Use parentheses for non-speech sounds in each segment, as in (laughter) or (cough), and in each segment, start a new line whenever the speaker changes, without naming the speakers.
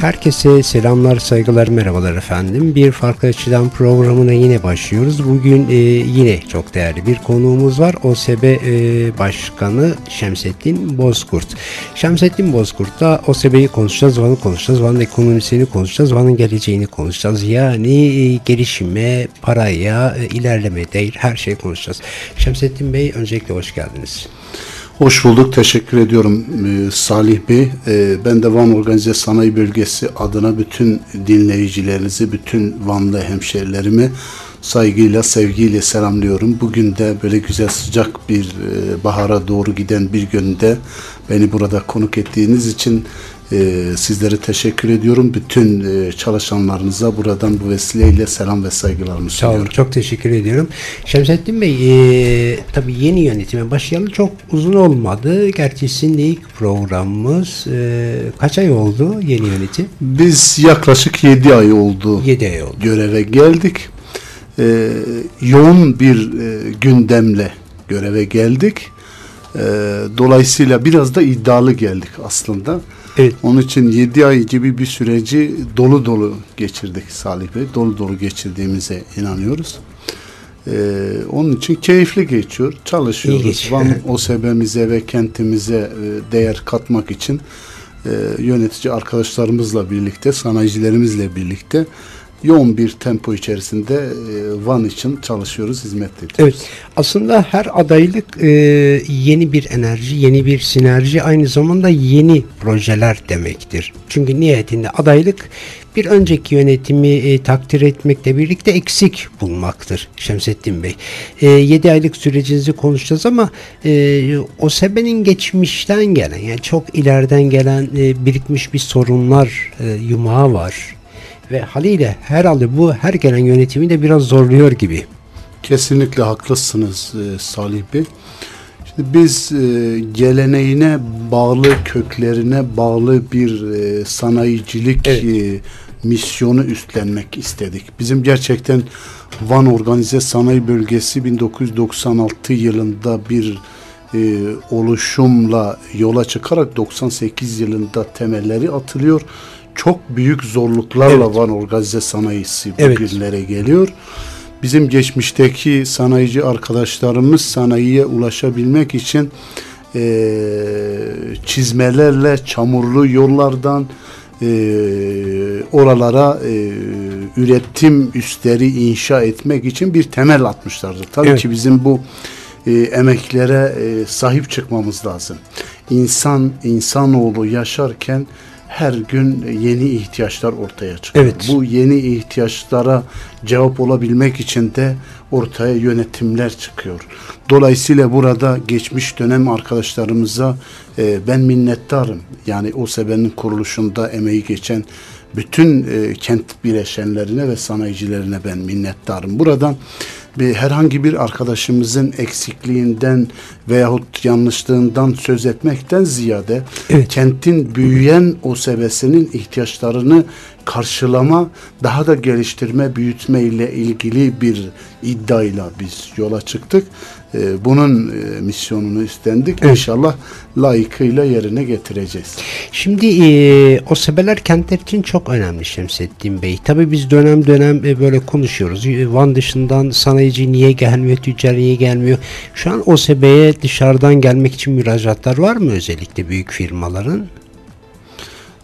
Herkese selamlar, saygılar, merhabalar efendim. Bir farklı açıdan programına yine başlıyoruz. Bugün e, yine çok değerli bir konuğumuz var. OSB e, Başkanı Şemsettin Bozkurt. Şemsettin Bozkurt'ta OSB'yi konuşacağız, Van'ı konuşacağız, Van'ın ekonomisini konuşacağız, Van'ın geleceğini konuşacağız. Yani e, gelişime, paraya, e, ilerleme değil her şeyi konuşacağız. Şemsettin Bey öncelikle hoş geldiniz.
Hoş bulduk. Teşekkür ediyorum e, Salih Bey. E, ben de Van Organize Sanayi Bölgesi adına bütün dinleyicilerinizi, bütün Vanlı hemşerilerimi saygıyla, sevgiyle selamlıyorum. Bugün de böyle güzel sıcak bir e, bahara doğru giden bir günde beni burada konuk ettiğiniz için e, sizlere teşekkür ediyorum. Bütün e, çalışanlarınıza buradan bu vesileyle selam ve saygılarımı
Sağ olun.
sunuyorum.
Çok teşekkür ediyorum. Şemsettin Bey, e, tabii yeni yönetime başlayalı çok uzun olmadı. Gerçi sizin de ilk programımız e, kaç ay oldu yeni yönetim?
Biz yaklaşık 7 ay oldu
7 ay oldu.
göreve geldik. Ee, yoğun bir e, gündemle göreve geldik. Ee, dolayısıyla biraz da iddialı geldik aslında.
Evet.
Onun için 7 ay gibi bir süreci dolu dolu geçirdik Salih Bey. Dolu dolu geçirdiğimize inanıyoruz. Ee, onun için keyifli geçiyor.
İyi
Çalışıyoruz.
geçiyor.
Van OSB'mize ve kentimize e, değer katmak için e, yönetici arkadaşlarımızla birlikte, sanayicilerimizle birlikte yoğun bir tempo içerisinde e, Van için çalışıyoruz, hizmet ediyoruz.
Evet. Aslında her adaylık e, yeni bir enerji, yeni bir sinerji, aynı zamanda yeni projeler demektir. Çünkü nihayetinde adaylık bir önceki yönetimi e, takdir etmekle birlikte eksik bulmaktır Şemsettin Bey. E, 7 aylık sürecinizi konuşacağız ama e, o sebenin geçmişten gelen yani çok ileriden gelen birikmiş bir sorunlar yumağı var. Ve haliyle herhalde bu her gelen yönetimi de biraz zorluyor gibi.
Kesinlikle haklısınız e, Salih Bey. Şimdi biz e, geleneğine bağlı, köklerine bağlı bir e, sanayicilik
Evet.
e, misyonu üstlenmek istedik. Bizim gerçekten Van Organize Sanayi Bölgesi 1996 yılında bir e, oluşumla yola çıkarak 98 yılında temelleri atılıyor. Çok büyük zorluklarla
Evet.
Van Organize Sanayisi
Evet.
bugünlere geliyor. Bizim geçmişteki sanayici arkadaşlarımız sanayiye ulaşabilmek için eee, çizmelerle çamurlu yollardan eee, oralara eee, üretim üsleri inşa etmek için bir temel atmışlardı. Tabii
Evet.
ki bizim bu eee, emeklere eee, sahip çıkmamız lazım. İnsan, insanoğlu yaşarken her gün yeni ihtiyaçlar ortaya çıkıyor.
Evet.
Bu yeni ihtiyaçlara cevap olabilmek için de ortaya yönetimler çıkıyor. Dolayısıyla burada geçmiş dönem arkadaşlarımıza e, ben minnettarım. Yani o sebenin kuruluşunda emeği geçen bütün e, kent bileşenlerine ve sanayicilerine ben minnettarım. Buradan bir herhangi bir arkadaşımızın eksikliğinden veyahut yanlışlığından söz etmekten ziyade
Evet.
kentin büyüyen o sebesinin ihtiyaçlarını karşılama, daha da geliştirme, büyütme ile ilgili bir iddiayla biz yola çıktık. Ee, bunun e, misyonunu üstlendik.
Evet.
İnşallah layıkıyla yerine getireceğiz.
Şimdi e, o sebeler kentler için çok önemli Şemsettin Bey. Tabii biz dönem dönem e, böyle konuşuyoruz. Van dışından sanayici niye gelmiyor, tüccar niye gelmiyor? Şu an o sebeye dışarıdan gelmek için müracaatlar var mı özellikle büyük firmaların?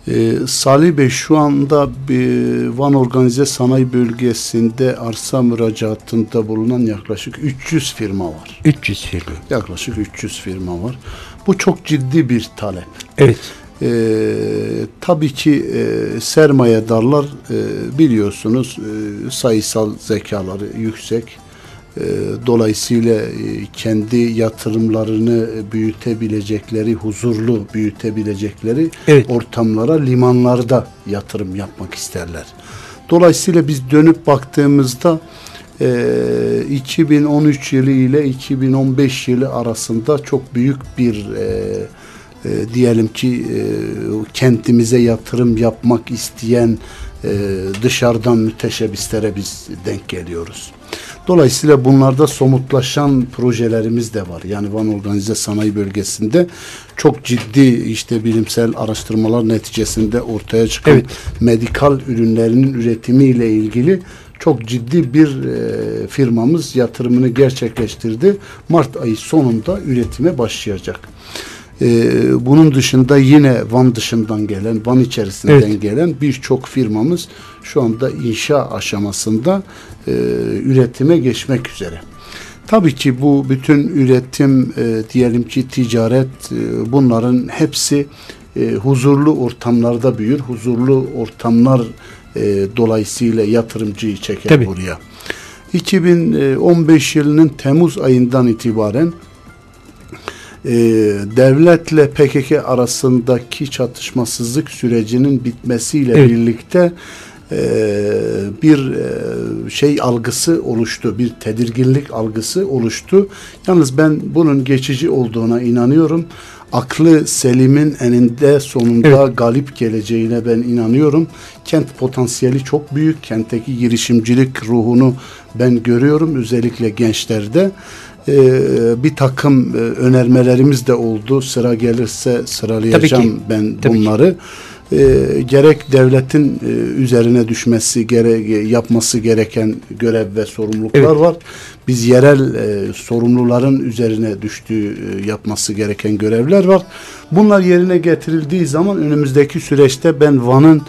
Ee, Salih Bey şu anda bir Van Organize Sanayi Bölgesi'nde arsa müracaatında bulunan yaklaşık 300 firma var.
300 firma.
Yaklaşık 300 firma var. Bu çok ciddi bir talep.
Evet.
Ee, tabii ki e, sermayedarlar e, biliyorsunuz e, sayısal zekaları yüksek. E, dolayısıyla e, kendi yatırımlarını büyütebilecekleri, huzurlu büyütebilecekleri
Evet.
ortamlara, limanlarda yatırım yapmak isterler. Dolayısıyla biz dönüp baktığımızda e, 2013 yılı ile 2015 yılı arasında çok büyük bir e, e, diyelim ki e, kentimize yatırım yapmak isteyen e, dışarıdan müteşebbislere biz denk geliyoruz. Dolayısıyla bunlarda somutlaşan projelerimiz de var. Yani Van Organize Sanayi Bölgesi'nde çok ciddi işte bilimsel araştırmalar neticesinde ortaya çıkan
Evet.
medikal ürünlerinin üretimiyle ilgili çok ciddi bir e, firmamız yatırımını gerçekleştirdi. Mart ayı sonunda üretime başlayacak. E, bunun dışında yine Van dışından gelen, Van içerisinden
Evet.
gelen birçok firmamız şu anda inşa aşamasında e, üretime geçmek üzere. Tabii ki bu bütün üretim, e, diyelim ki ticaret, e, bunların hepsi e, huzurlu ortamlarda büyür. Huzurlu ortamlar e, dolayısıyla yatırımcıyı çeker
Tabii.
buraya. 2015 yılının Temmuz ayından itibaren e, devletle PKK arasındaki çatışmasızlık sürecinin bitmesiyle
Evet.
birlikte e, bir e, şey algısı oluştu, bir tedirginlik algısı oluştu. Yalnız ben bunun geçici olduğuna inanıyorum. Aklı Selim'in eninde sonunda
Evet.
galip geleceğine ben inanıyorum. Kent potansiyeli çok büyük. Kentteki girişimcilik ruhunu ben görüyorum özellikle gençlerde. Ee, bir takım e, önermelerimiz de oldu. Sıra gelirse sıralayacağım
Tabii ki.
ben
Tabii ki.
bunları. Ee, gerek devletin e, üzerine düşmesi, gere, yapması gereken görev ve sorumluluklar
Evet.
var. Biz yerel e, sorumluların üzerine düştüğü e, yapması gereken görevler var. Bunlar yerine getirildiği zaman önümüzdeki süreçte ben Van'ın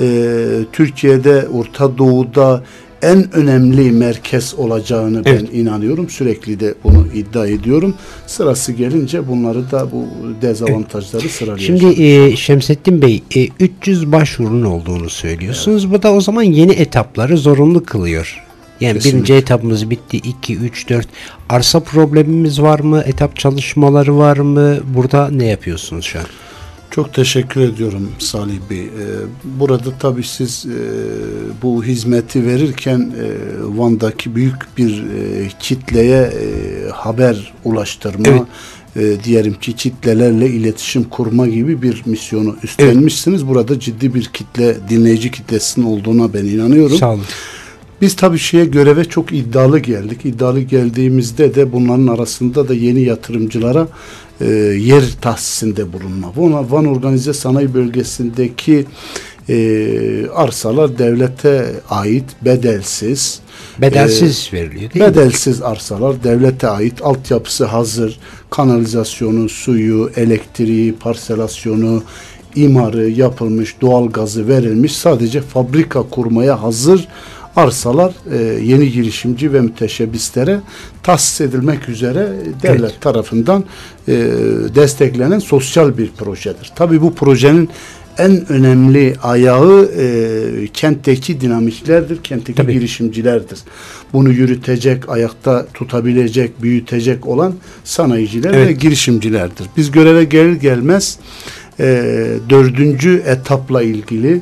e, Türkiye'de, Orta Doğu'da en önemli merkez olacağını
Evet.
ben inanıyorum. Sürekli de bunu iddia ediyorum. Sırası gelince bunları da bu dezavantajları sıralayacağım.
Şimdi e, Şemsettin Bey e, 300 başvurunun olduğunu söylüyorsunuz. Bu da o zaman yeni etapları zorunlu kılıyor. Yani
Kesinlikle.
birinci etapımız bitti. 2, 3, 4. Arsa problemimiz var mı? Etap çalışmaları var mı? Burada ne yapıyorsunuz şu an?
Çok teşekkür ediyorum Salih Bey. Ee, burada tabii siz e, bu hizmeti verirken e, Van'daki büyük bir e, kitleye e, haber ulaştırma,
Evet.
e, diyelim ki kitlelerle iletişim kurma gibi bir misyonu üstlenmişsiniz. Burada ciddi bir kitle, dinleyici kitlesinin olduğuna ben inanıyorum.
Sağ olun.
Biz tabii şeye göreve çok iddialı geldik. İddialı geldiğimizde de bunların arasında da yeni yatırımcılara e, yer tahsisinde bulunma. Buna Van Organize Sanayi Bölgesi'ndeki e, arsalar devlete ait bedelsiz.
Bedelsiz veriliyor değil mi?
Bedelsiz arsalar devlete ait altyapısı hazır kanalizasyonu, suyu, elektriği, parselasyonu, imarı yapılmış, doğalgazı verilmiş sadece fabrika kurmaya hazır arsalar e, yeni girişimci ve müteşebbislere tahsis edilmek üzere devlet
Evet.
tarafından e, desteklenen sosyal bir projedir. Tabii bu projenin en önemli ayağı e, kentteki dinamiklerdir, kentteki
Tabii.
girişimcilerdir. Bunu yürütecek, ayakta tutabilecek, büyütecek olan sanayiciler ve
Evet.
girişimcilerdir. Biz göreve gelir gelmez e, dördüncü etapla ilgili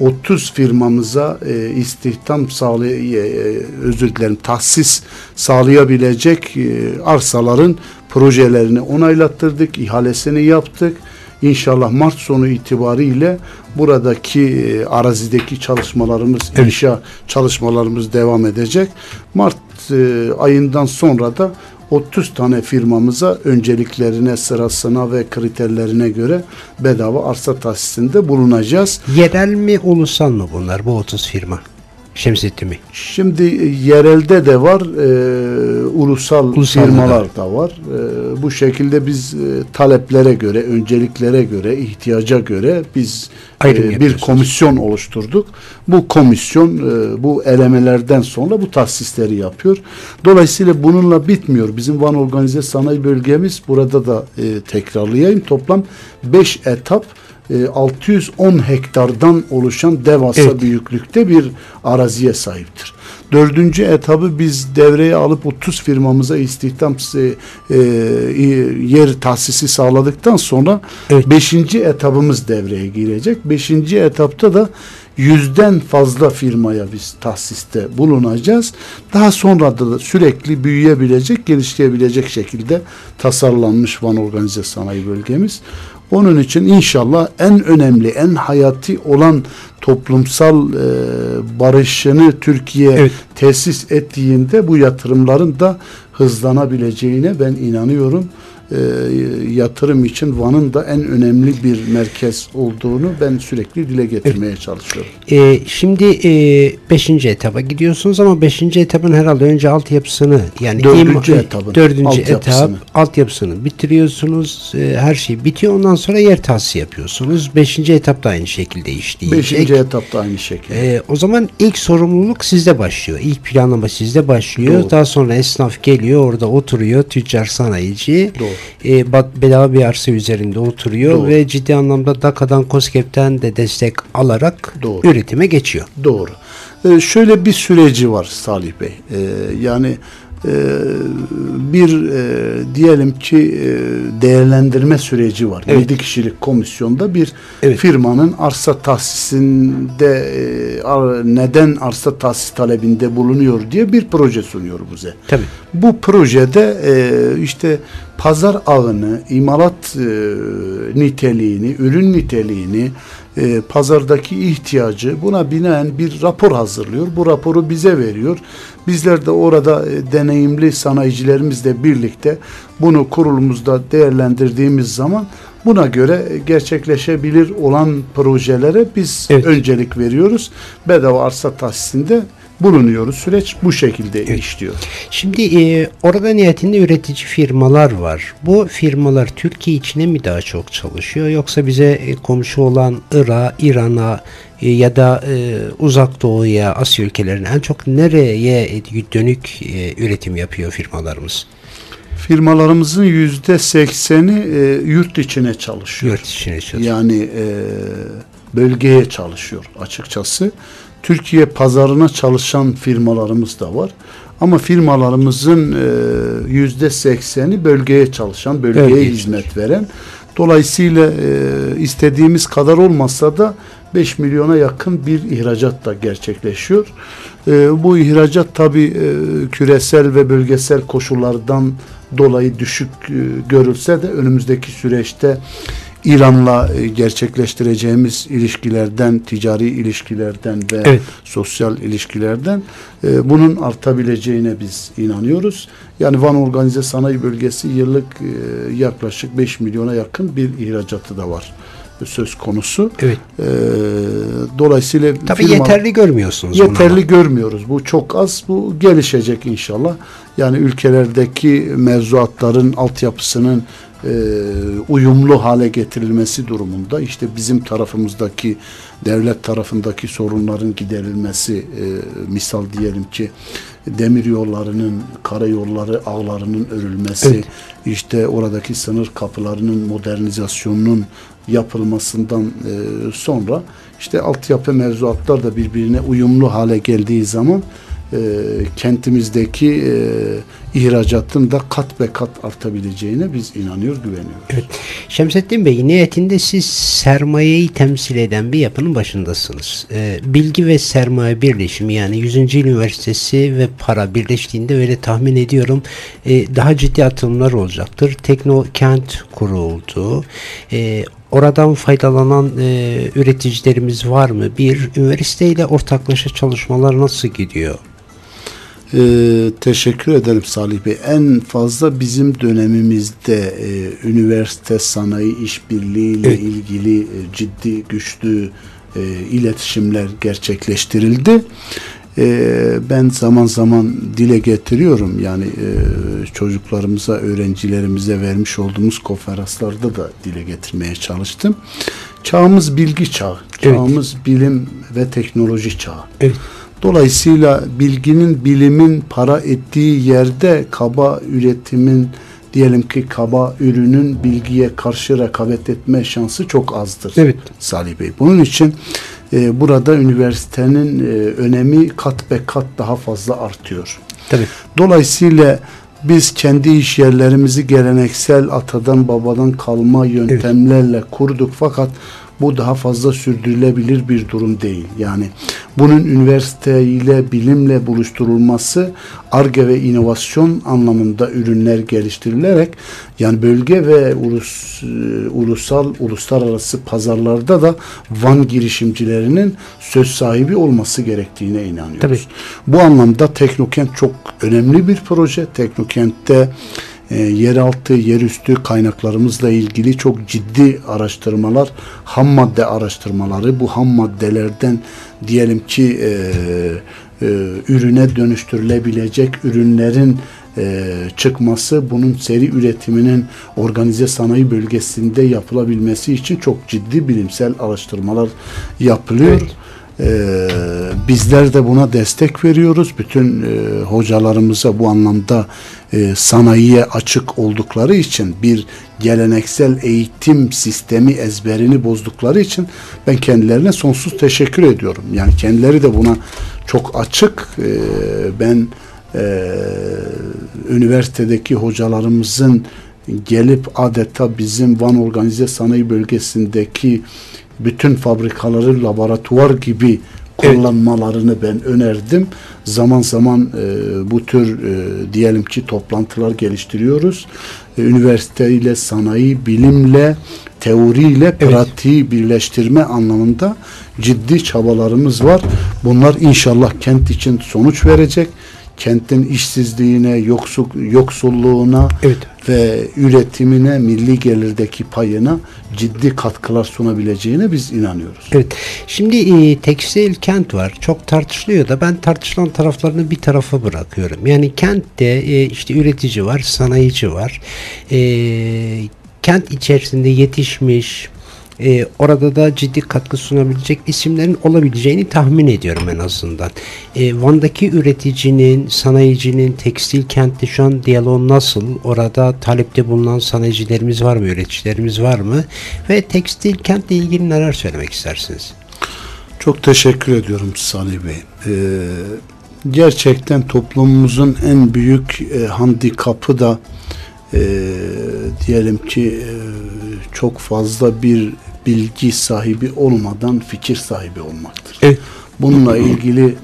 30 firmamıza e, istihdam sağlay e, e, özür dilerim tahsis sağlayabilecek e, arsaların projelerini onaylattırdık, ihalesini yaptık. İnşallah Mart sonu itibariyle buradaki e, arazideki çalışmalarımız,
Evet.
inşa çalışmalarımız devam edecek. Mart e, ayından sonra da 30 tane firmamıza önceliklerine, sırasına ve kriterlerine göre bedava arsa tahsisinde bulunacağız.
Yerel mi ulusal mı bunlar bu 30 firma? Şemsettin Bey.
Şimdi e, yerelde de var, e, ulusal
Ulusal da
firmalar da var. E, bu şekilde biz e, taleplere göre, önceliklere göre, ihtiyaca göre biz
Ayrım
e, bir komisyon oluşturduk. Bu komisyon e, bu elemelerden sonra bu tahsisleri yapıyor. Dolayısıyla bununla bitmiyor. Bizim Van Organize Sanayi Bölgemiz burada da e, tekrarlayayım. Toplam 5 etap 610 hektardan oluşan devasa
Evet.
büyüklükte bir araziye sahiptir. Dördüncü etabı biz devreye alıp 30 firmamıza istihdam e, e, yer tahsisi sağladıktan sonra
Evet.
beşinci etabımız devreye girecek. Beşinci etapta da yüzden fazla firmaya biz tahsiste bulunacağız. Daha sonra da sürekli büyüyebilecek, gelişleyebilecek şekilde tasarlanmış Van Organize Sanayi Bölgemiz. Onun için inşallah en önemli, en hayati olan toplumsal e, barışını Türkiye
Evet.
tesis ettiğinde bu yatırımların da hızlanabileceğine ben inanıyorum. E, yatırım için Van'ın da en önemli bir merkez olduğunu ben sürekli dile getirmeye çalışıyorum.
Ee, şimdi 5. etaba gidiyorsunuz ama 5. etapın herhalde önce altyapısını yani
Dördüncü
ima-
etabın
dördüncü
altyapısını.
etap altyapısını bitiriyorsunuz. Ee, her şey bitiyor. Ondan sonra yer tahsisi yapıyorsunuz. 5. etap da aynı şekilde işleyecek.
Beşinci etapta aynı şekilde.
Ee, o zaman ilk sorumluluk sizde başlıyor. İlk planlama sizde başlıyor.
Doğru.
Daha sonra esnaf geliyor orada oturuyor. Tüccar sanayici.
Doğru.
E, bedava bir arsa üzerinde oturuyor
Doğru.
ve ciddi anlamda DAKA'dan KOSGEB'ten de destek alarak
Doğru.
üretime geçiyor.
Doğru. Ee, şöyle bir süreci var Salih Bey. Ee, yani e, bir e, diyelim ki e, değerlendirme süreci var.
Evet.
7 kişilik komisyonda bir
Evet.
firmanın arsa tahsisinde e, ar- neden arsa tahsis talebinde bulunuyor diye bir proje sunuyor bize.
Tabii.
Bu projede e, işte pazar ağını, imalat e, niteliğini, ürün niteliğini, e, pazardaki ihtiyacı buna binaen bir rapor hazırlıyor. Bu raporu bize veriyor. Bizler de orada e, deneyimli sanayicilerimizle birlikte bunu kurulumuzda değerlendirdiğimiz zaman buna göre gerçekleşebilir olan projelere biz
Evet.
öncelik veriyoruz. Bedava arsa tahsisinde bulunuyoruz. Süreç bu şekilde işliyor.
Şimdi e, orada niyetinde üretici firmalar var. Bu firmalar Türkiye içine mi daha çok çalışıyor yoksa bize e, komşu olan Irak'a, İran'a e, ya da e, Uzak Doğu'ya, Asya ülkelerine en çok nereye dönük e, üretim yapıyor firmalarımız?
Firmalarımızın yüzde sekseni e, yurt içine çalışıyor.
Yurt içine çalışıyor.
Yani e, bölgeye çalışıyor açıkçası. Türkiye pazarına çalışan firmalarımız da var. Ama firmalarımızın e, yüzde sekseni bölgeye çalışan, bölgeye
Bölgeye
hizmet veren. Dolayısıyla e, istediğimiz kadar olmasa da 5 milyona yakın bir ihracat da gerçekleşiyor. E, bu ihracat tabi e, küresel ve bölgesel koşullardan dolayı düşük e, görülse de önümüzdeki süreçte İran'la e, gerçekleştireceğimiz ilişkilerden, ticari ilişkilerden ve
Evet.
sosyal ilişkilerden e, bunun artabileceğine biz inanıyoruz. Yani Van Organize Sanayi Bölgesi yıllık e, yaklaşık 5 milyona yakın bir ihracatı da var söz konusu.
Evet.
E, dolayısıyla
Tabii
firma-
yeterli görmüyorsunuz bunu
yeterli
ama.
görmüyoruz. Bu çok az. Bu gelişecek inşallah. Yani ülkelerdeki mevzuatların altyapısının e, uyumlu hale getirilmesi durumunda işte bizim tarafımızdaki devlet tarafındaki sorunların giderilmesi e, misal diyelim ki demir yollarının karayolları ağlarının örülmesi
Evet.
işte oradaki sınır kapılarının modernizasyonunun yapılmasından e, sonra işte altyapı mevzuatlar da birbirine uyumlu hale geldiği zaman e, kentimizdeki e, ihracatın da kat be kat artabileceğine biz inanıyor, güveniyoruz.
Evet. Şemsettin Bey niyetinde siz sermayeyi temsil eden bir yapının başındasınız. Ee, bilgi ve sermaye birleşimi yani 100. Yıl Üniversitesi ve para birleştiğinde öyle tahmin ediyorum e, daha ciddi atılımlar olacaktır. Teknokent kuruldu. E, Oradan faydalanan e, üreticilerimiz var mı? Bir, üniversiteyle ortaklaşa çalışmalar nasıl gidiyor?
Ee, teşekkür ederim Salih Bey. En fazla bizim dönemimizde e, üniversite sanayi işbirliği ile
Evet.
ilgili e, ciddi güçlü e, iletişimler gerçekleştirildi. E, ben zaman zaman dile getiriyorum yani e, çocuklarımıza, öğrencilerimize vermiş olduğumuz konferanslarda da dile getirmeye çalıştım. Çağımız bilgi çağı,
Evet.
çağımız bilim ve teknoloji çağı.
Evet.
Dolayısıyla bilginin, bilimin para ettiği yerde kaba üretimin diyelim ki kaba ürünün bilgiye karşı rekabet etme şansı çok azdır.
Evet.
Salih Bey. Bunun için e, burada üniversitenin e, önemi kat be kat daha fazla artıyor.
Tabii.
Dolayısıyla biz kendi iş yerlerimizi geleneksel atadan babadan kalma yöntemlerle kurduk fakat bu daha fazla sürdürülebilir bir durum değil. Yani bunun üniversite ile bilimle buluşturulması ARGE ve inovasyon anlamında ürünler geliştirilerek yani bölge ve ulus, e, ulusal uluslararası pazarlarda da Van girişimcilerinin söz sahibi olması gerektiğine inanıyoruz.
Tabii.
Bu anlamda Teknokent çok önemli bir proje. Teknokent'te e, yeraltı, yerüstü kaynaklarımızla ilgili çok ciddi araştırmalar, ham madde araştırmaları, bu ham maddelerden diyelim ki e, e, ürüne dönüştürülebilecek ürünlerin e, çıkması, bunun seri üretiminin organize sanayi bölgesinde yapılabilmesi için çok ciddi bilimsel araştırmalar yapılıyor.
Evet.
Ee, bizler de buna destek veriyoruz. Bütün e, hocalarımıza bu anlamda e, sanayiye açık oldukları için bir geleneksel eğitim sistemi ezberini bozdukları için ben kendilerine sonsuz teşekkür ediyorum. Yani kendileri de buna çok açık. Ee, ben e, üniversitedeki hocalarımızın gelip adeta bizim Van Organize Sanayi Bölgesi'ndeki bütün fabrikaları laboratuvar gibi
Evet.
kullanmalarını ben önerdim. Zaman zaman e, bu tür e, diyelim ki toplantılar geliştiriyoruz. E, üniversite ile sanayi, bilimle, teoriyle
Evet.
pratiği birleştirme anlamında ciddi çabalarımız var. Bunlar inşallah kent için sonuç verecek. Kentin işsizliğine, yoksul, yoksulluğuna
Evet.
Ve üretimine, milli gelirdeki payına ciddi katkılar sunabileceğine biz inanıyoruz.
Evet. Şimdi e, tekstil kent var. Çok tartışılıyor da ben tartışılan taraflarını bir tarafa bırakıyorum. Yani kentte e, işte üretici var, sanayici var. E, kent içerisinde yetişmiş, e, orada da ciddi katkı sunabilecek isimlerin olabileceğini tahmin ediyorum en azından. E, Van'daki üreticinin, sanayicinin tekstil kentte şu an diyaloğu nasıl? Orada talepte bulunan sanayicilerimiz var mı, üreticilerimiz var mı? Ve tekstil kentle ilgili neler söylemek istersiniz?
Çok teşekkür ediyorum Salih Bey. Ee, gerçekten toplumumuzun en büyük e, handikapı da e, diyelim ki e, çok fazla bir bilgi sahibi olmadan fikir sahibi olmaktır.
Evet.
Bununla ilgili e,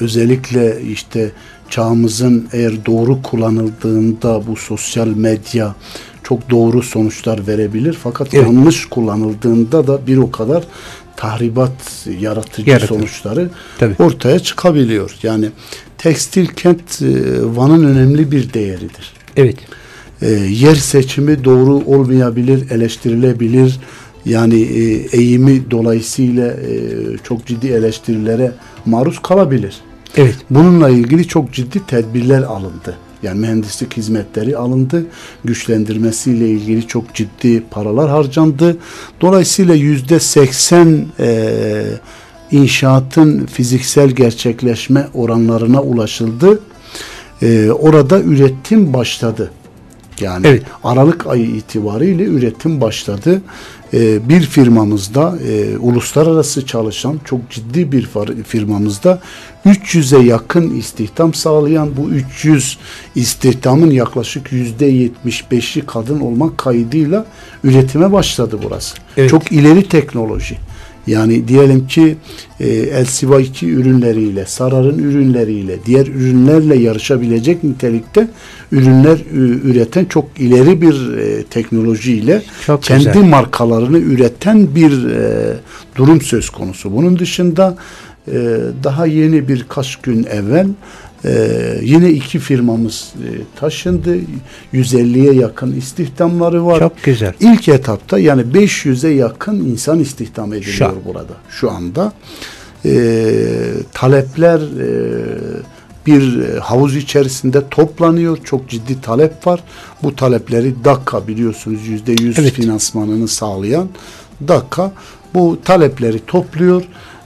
özellikle işte çağımızın eğer doğru kullanıldığında bu sosyal medya çok doğru sonuçlar verebilir. Fakat
Evet.
yanlış kullanıldığında da bir o kadar tahribat yaratıcı
Yaratır.
sonuçları
Tabii.
ortaya çıkabiliyor. Yani tekstil kent e, Van'ın önemli bir değeridir.
Evet.
E, yer seçimi doğru olmayabilir, eleştirilebilir. Yani e, eğimi dolayısıyla e, çok ciddi eleştirilere maruz kalabilir.
Evet.
Bununla ilgili çok ciddi tedbirler alındı. Yani mühendislik hizmetleri alındı. Güçlendirmesiyle ilgili çok ciddi paralar harcandı. Dolayısıyla yüzde seksen e, inşaatın fiziksel gerçekleşme oranlarına ulaşıldı. E, orada üretim başladı. Yani
Evet.
Aralık ayı itibariyle üretim başladı. Ee, bir firmamızda e, uluslararası çalışan çok ciddi bir firmamızda 300'e yakın istihdam sağlayan bu 300 istihdamın yaklaşık %75'i kadın olmak kaydıyla üretime başladı burası.
Evet.
Çok ileri teknoloji. Yani diyelim ki e, 2 ürünleriyle, Sarar'ın ürünleriyle, diğer ürünlerle yarışabilecek nitelikte ürünler üreten çok ileri bir e, teknolojiyle
Çok
kendi
güzel.
markalarını üreten bir e, durum söz konusu. Bunun dışında e, daha yeni birkaç gün evvel e, yine iki firmamız e, taşındı. 150'ye yakın istihdamları var.
Çok güzel.
İlk etapta yani 500'e yakın insan istihdam ediliyor
Şu an.
burada şu anda. Ee, talepler e, bir e, havuz içerisinde toplanıyor. Çok ciddi talep var. Bu talepleri DAKA biliyorsunuz %100
Evet.
finansmanını sağlayan DAKA bu talepleri topluyor.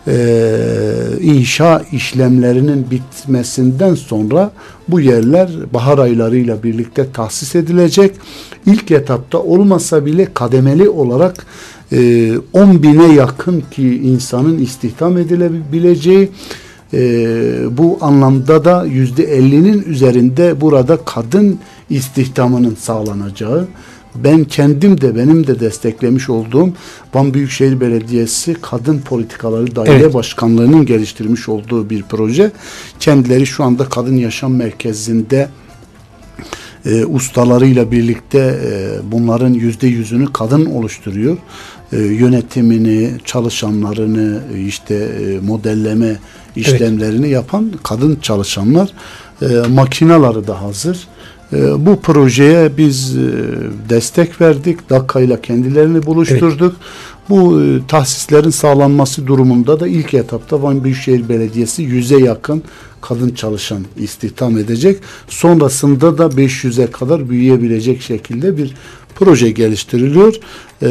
Ee, inşa işlemlerinin bitmesinden sonra bu yerler bahar aylarıyla birlikte tahsis edilecek. İlk etapta olmasa bile kademeli olarak e, 10 bine yakın ki insanın istihdam edilebileceği e, bu anlamda da yüzde 50'nin üzerinde burada kadın istihdamının sağlanacağı ben kendim de benim de desteklemiş olduğum Van Büyükşehir Belediyesi Kadın Politikaları Daire
Evet.
Başkanlığı'nın geliştirmiş olduğu bir proje. Kendileri şu anda Kadın Yaşam Merkezi'nde e, ustalarıyla birlikte e, bunların yüzde yüzünü kadın oluşturuyor. E, yönetimini, çalışanlarını, işte e, modelleme işlemlerini yapan kadın çalışanlar. E, makinaları da hazır. E, bu projeye biz e, destek verdik. Dakika ile kendilerini buluşturduk. Bu e, tahsislerin sağlanması durumunda da ilk etapta Van Büyükşehir Belediyesi yüze yakın kadın çalışan istihdam edecek. Sonrasında da 500'e kadar büyüyebilecek şekilde bir proje geliştiriliyor. Ee,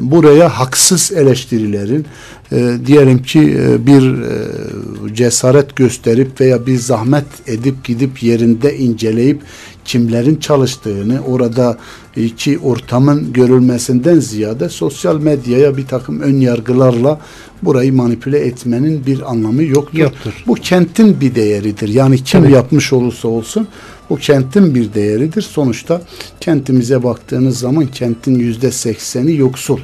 buraya haksız eleştirilerin e, diyelim ki e, bir e, cesaret gösterip veya bir zahmet edip gidip yerinde inceleyip kimlerin çalıştığını orada iki ortamın görülmesinden ziyade sosyal medyaya bir takım ön yargılarla burayı manipüle etmenin bir anlamı yoktur.
Yoktur.
Bu kentin bir değeridir. Yani kim
Tabii.
yapmış olursa olsun bu kentin bir değeridir. Sonuçta kentimize baktığınız zaman kentin yüzde sekseni yoksul.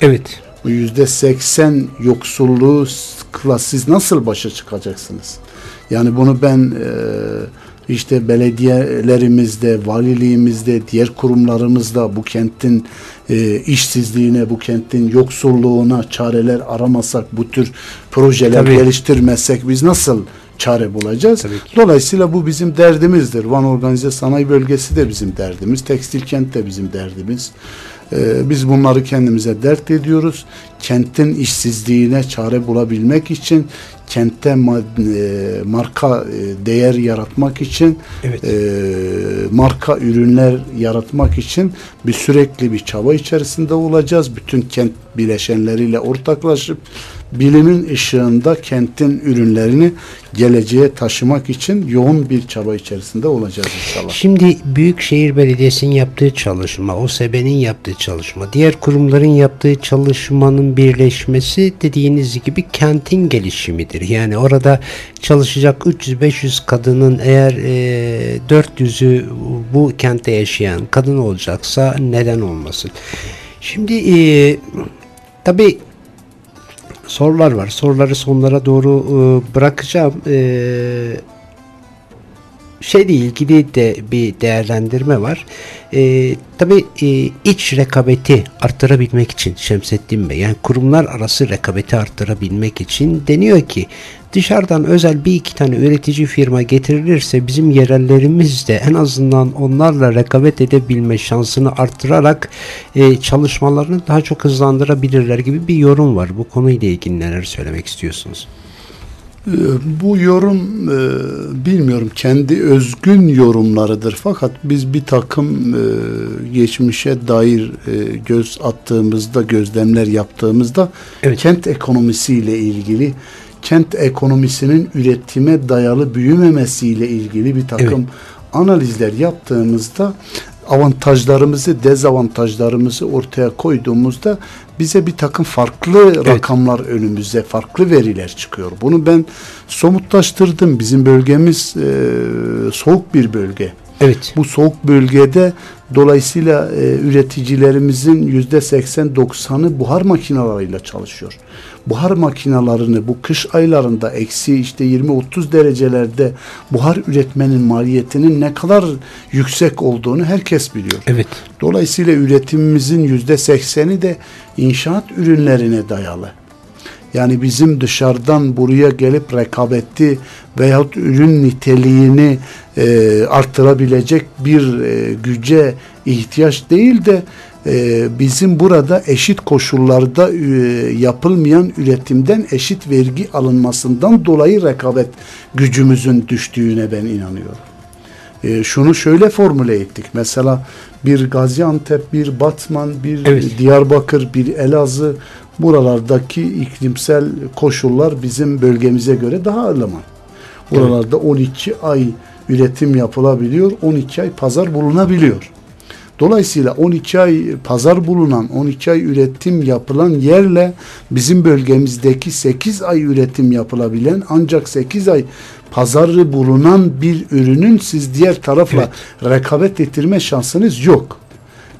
Evet.
Bu yüzde seksen yoksulluğu siz nasıl başa çıkacaksınız? Yani bunu ben e, işte belediyelerimizde, valiliğimizde, diğer kurumlarımızda bu kentin e, işsizliğine, bu kentin yoksulluğuna çareler aramasak, bu tür projeler
Tabii.
geliştirmezsek biz nasıl çare bulacağız? Dolayısıyla bu bizim derdimizdir. Van Organize Sanayi Bölgesi de bizim derdimiz. Tekstil kent de bizim derdimiz. Ee, biz bunları kendimize dert ediyoruz. Kentin işsizliğine çare bulabilmek için, kentte ma- e, marka e, değer yaratmak için,
Evet.
e, marka ürünler yaratmak için bir sürekli bir çaba içerisinde olacağız. Bütün kent bileşenleriyle ortaklaşıp bilimin ışığında kentin ürünlerini geleceğe taşımak için yoğun bir çaba içerisinde olacağız inşallah.
Şimdi Büyükşehir Belediyesi'nin yaptığı çalışma, OSB'nin yaptığı çalışma, diğer kurumların yaptığı çalışmanın birleşmesi dediğiniz gibi kentin gelişimidir. Yani orada çalışacak 300-500 kadının eğer e, 400'ü bu kentte yaşayan kadın olacaksa neden olmasın? Şimdi e, tabii sorular var. Soruları sonlara doğru e, bırakacağım. E, şeyle ilgili de bir değerlendirme var. E, tabii e, iç rekabeti arttırabilmek için Şemsettin Bey yani kurumlar arası rekabeti arttırabilmek için deniyor ki dışarıdan özel bir iki tane üretici firma getirilirse bizim yerellerimiz de en azından onlarla rekabet edebilme şansını arttırarak e, çalışmalarını daha çok hızlandırabilirler gibi bir yorum var. Bu konuyla ilgili neler söylemek istiyorsunuz?
Ee, Bu yorum e, bilmiyorum kendi özgün yorumlarıdır fakat biz bir takım e, geçmişe dair e, göz attığımızda gözlemler yaptığımızda
Evet.
kent ekonomisiyle ilgili kent ekonomisinin üretime dayalı büyümemesiyle ilgili bir takım
Evet.
analizler yaptığımızda avantajlarımızı dezavantajlarımızı ortaya koyduğumuzda bize bir takım farklı rakamlar önümüze farklı veriler çıkıyor. Bunu ben somutlaştırdım. Bizim bölgemiz e, soğuk bir bölge.
Evet.
Bu soğuk bölgede dolayısıyla e, üreticilerimizin yüzde 80-90'ı buhar makinalarıyla çalışıyor. Buhar makinalarını bu kış aylarında eksi işte 20-30 derecelerde buhar üretmenin maliyetinin ne kadar yüksek olduğunu herkes biliyor.
Evet.
Dolayısıyla üretimimizin yüzde 80'i de inşaat ürünlerine dayalı. Yani bizim dışarıdan buraya gelip rekabeti veyahut ürün niteliğini e, arttırabilecek bir e, güce ihtiyaç değil de e, bizim burada eşit koşullarda e, yapılmayan üretimden eşit vergi alınmasından dolayı rekabet gücümüzün düştüğüne ben inanıyorum. E, şunu şöyle formüle ettik. Mesela bir Gaziantep, bir Batman, bir
Evet.
Diyarbakır, bir Elazığ buralardaki iklimsel koşullar bizim bölgemize göre daha ılıman. Buralarda 12 ay üretim yapılabiliyor, 12 ay pazar bulunabiliyor. Dolayısıyla 12 ay pazar bulunan, 12 ay üretim yapılan yerle bizim bölgemizdeki 8 ay üretim yapılabilen ancak 8 ay pazarı bulunan bir ürünün siz diğer tarafla rekabet ettirme şansınız yok.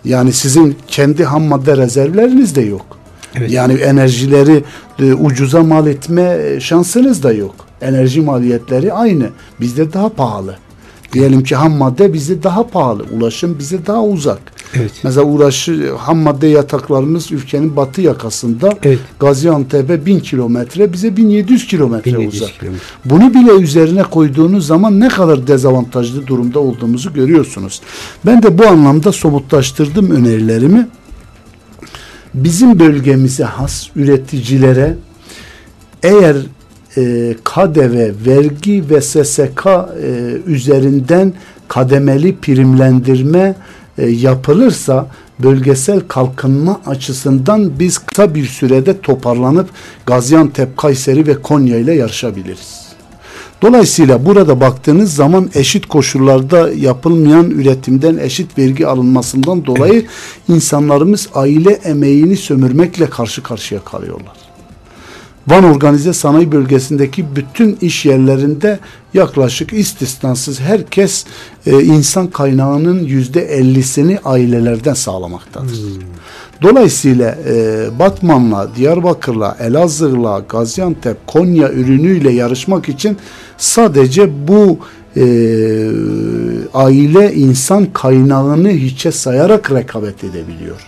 Yani sizin kendi ham madde rezervleriniz de yok.
Evet.
Yani enerjileri e, ucuza mal etme şansınız da yok. Enerji maliyetleri aynı. Bizde daha pahalı. Diyelim ki ham madde bizde daha pahalı. Ulaşım bize daha uzak.
Evet.
Mesela uğraşı ham madde yataklarımız ülkenin batı yakasında
Evet.
Gaziantep'e 1000 kilometre bize 1700 kilometre
1700
uzak.
kilometre.
Bunu bile üzerine koyduğunuz zaman ne kadar dezavantajlı durumda olduğumuzu görüyorsunuz. Ben de bu anlamda somutlaştırdım önerilerimi. Bizim bölgemize has üreticilere eğer e, KDV, vergi ve SSK e, üzerinden kademeli primlendirme e, yapılırsa bölgesel kalkınma açısından biz kısa bir sürede toparlanıp Gaziantep, Kayseri ve Konya ile yarışabiliriz. Dolayısıyla burada baktığınız zaman eşit koşullarda yapılmayan üretimden eşit vergi alınmasından dolayı insanlarımız aile emeğini sömürmekle karşı karşıya kalıyorlar. Van Organize Sanayi Bölgesi'ndeki bütün iş yerlerinde yaklaşık istisnasız herkes e, insan kaynağının yüzde ellisini ailelerden sağlamaktadır. Dolayısıyla e, Batman'la, Diyarbakır'la, Elazığ'la, Gaziantep, Konya ürünüyle yarışmak için sadece bu e, aile insan kaynağını hiçe sayarak rekabet edebiliyor.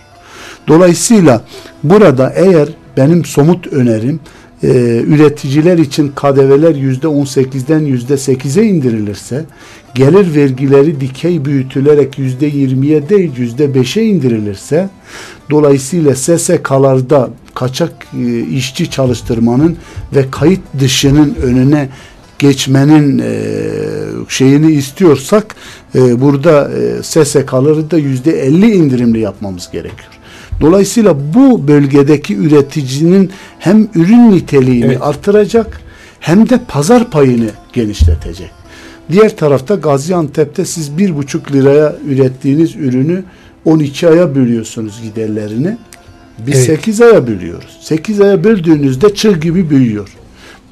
Dolayısıyla burada eğer benim somut önerim e, üreticiler için KDV'ler yüzde 18'den yüzde 8'e indirilirse gelir vergileri dikey büyütülerek yüzde 20'ye değil yüzde 5'e indirilirse dolayısıyla SSK'larda kaçak e, işçi çalıştırmanın ve kayıt dışının önüne geçmenin e, şeyini istiyorsak e, burada e, SSK'ları da yüzde 50 indirimli yapmamız gerekiyor. Dolayısıyla bu bölgedeki üreticinin hem ürün niteliğini
Evet.
artıracak hem de pazar payını genişletecek. Diğer tarafta Gaziantep'te siz bir buçuk liraya ürettiğiniz ürünü 12 aya bölüyorsunuz giderlerini. Biz
Evet.
8 aya bölüyoruz. 8 aya böldüğünüzde çığ gibi büyüyor.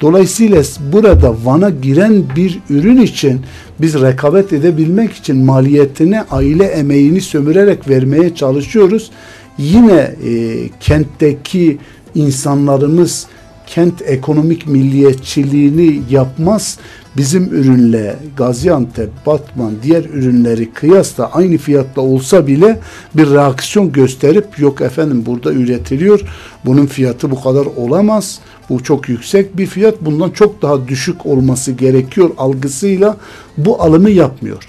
Dolayısıyla burada Van'a giren bir ürün için biz rekabet edebilmek için maliyetini aile emeğini sömürerek vermeye çalışıyoruz. Yine e, kentteki insanlarımız kent ekonomik milliyetçiliğini yapmaz. Bizim ürünle Gaziantep, Batman diğer ürünleri kıyasla aynı fiyatla olsa bile bir reaksiyon gösterip yok efendim burada üretiliyor. Bunun fiyatı bu kadar olamaz. Bu çok yüksek bir fiyat. Bundan çok daha düşük olması gerekiyor algısıyla bu alımı yapmıyor.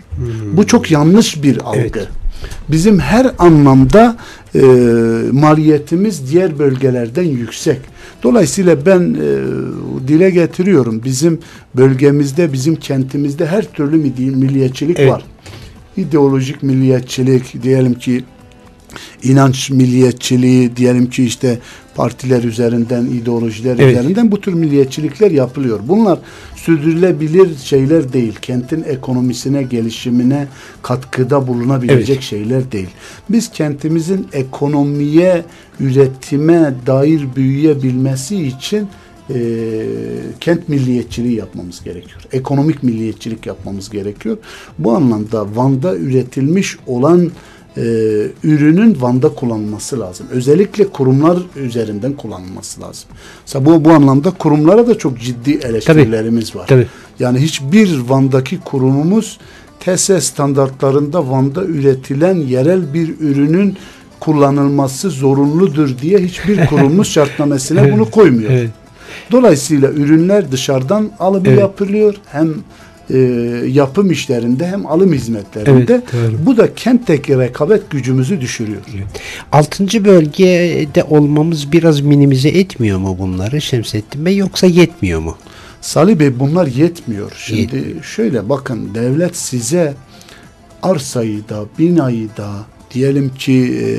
Bu çok yanlış bir algı.
Evet.
Bizim her anlamda e, maliyetimiz diğer bölgelerden yüksek. Dolayısıyla ben e, dile getiriyorum. Bizim bölgemizde, bizim kentimizde her türlü milli- milliyetçilik
Evet.
var. İdeolojik milliyetçilik, diyelim ki inanç milliyetçiliği, diyelim ki işte partiler üzerinden, ideolojiler
Evet.
üzerinden bu tür milliyetçilikler yapılıyor. Bunlar sürdürülebilir şeyler değil. Kentin ekonomisine, gelişimine katkıda bulunabilecek
Evet.
şeyler değil. Biz kentimizin ekonomiye, üretime dair büyüyebilmesi için e, kent milliyetçiliği yapmamız gerekiyor. Ekonomik milliyetçilik yapmamız gerekiyor. Bu anlamda Van'da üretilmiş olan e, ürünün Van'da kullanılması lazım. Özellikle kurumlar üzerinden kullanılması lazım. Mesela bu, bu anlamda kurumlara da çok ciddi eleştirilerimiz var.
Tabii.
Yani hiçbir Van'daki kurumumuz TESE standartlarında Van'da üretilen yerel bir ürünün kullanılması zorunludur diye hiçbir (laughs) kurumumuz şartnamesine
Evet,
bunu koymuyor.
Evet.
Dolayısıyla ürünler dışarıdan alımı
Evet.
yapılıyor. Hem e, yapım işlerinde hem alım hizmetlerinde.
Evet, doğru.
Bu da kentteki rekabet gücümüzü düşürüyor.
Altıncı bölgede olmamız biraz minimize etmiyor mu bunları Şemsettin Bey yoksa yetmiyor mu?
Salih Bey bunlar yetmiyor. Şimdi
Yetmiyor.
şöyle bakın devlet size arsayı da binayı da diyelim ki e,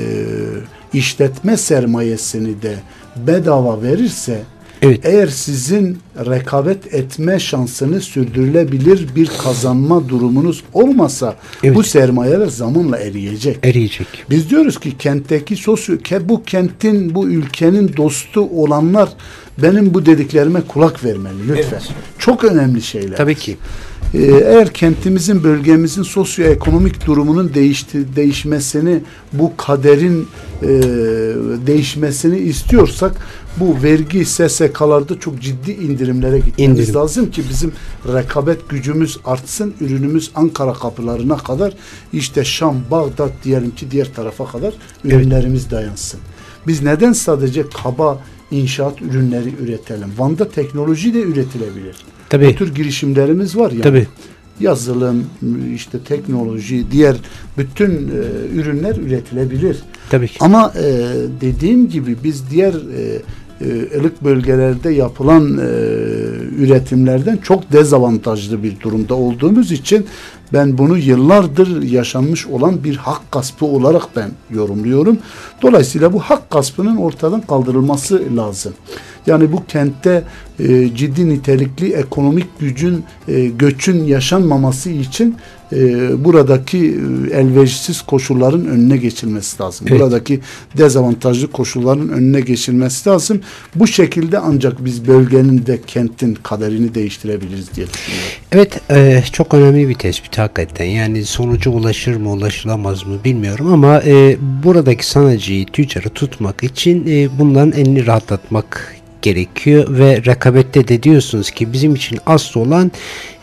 işletme sermayesini de bedava verirse
Evet.
eğer sizin rekabet etme şansını sürdürülebilir bir kazanma durumunuz olmasa
Evet.
bu sermayeler zamanla eriyecek.
Eriyecek.
Biz diyoruz ki kentteki sosyo ke- bu kentin bu ülkenin dostu olanlar benim bu dediklerime kulak vermeli lütfen.
Evet.
Çok önemli şeyler.
Tabii ki.
Ee, eğer kentimizin, bölgemizin sosyoekonomik durumunun değişti, değişmesini, bu kaderin e, değişmesini istiyorsak bu vergi SSK'larda çok ciddi indirimlere gitmemiz
İndirim.
lazım ki bizim rekabet gücümüz artsın, ürünümüz Ankara kapılarına kadar işte Şam, Bağdat diyelim ki diğer tarafa kadar ürünlerimiz dayansın. Biz neden sadece kaba inşaat ürünleri üretelim? Van'da teknoloji de üretilebilir.
Tabii.
Bu tür girişimlerimiz var yani.
Tabii.
Yazılım, işte teknoloji, diğer bütün e, ürünler üretilebilir.
Tabii ki.
Ama e, dediğim gibi biz diğer e, ılık bölgelerde yapılan e, üretimlerden çok dezavantajlı bir durumda olduğumuz için ben bunu yıllardır yaşanmış olan bir hak gaspı olarak ben yorumluyorum. Dolayısıyla bu hak gaspının ortadan kaldırılması lazım. Yani bu kentte e, ciddi nitelikli ekonomik gücün, e, göçün yaşanmaması için e, buradaki elverişsiz koşulların önüne geçilmesi lazım.
Evet.
Buradaki dezavantajlı koşulların önüne geçilmesi lazım. Bu şekilde ancak biz bölgenin de kentin kaderini değiştirebiliriz diye düşünüyorum.
Evet e, çok önemli bir tespit hakikaten. Yani sonuca ulaşır mı ulaşılamaz mı bilmiyorum ama e, buradaki sanatçıyı, tüccarı tutmak için e, bunların elini rahatlatmak gerekiyor ve rekabette de diyorsunuz ki bizim için asıl olan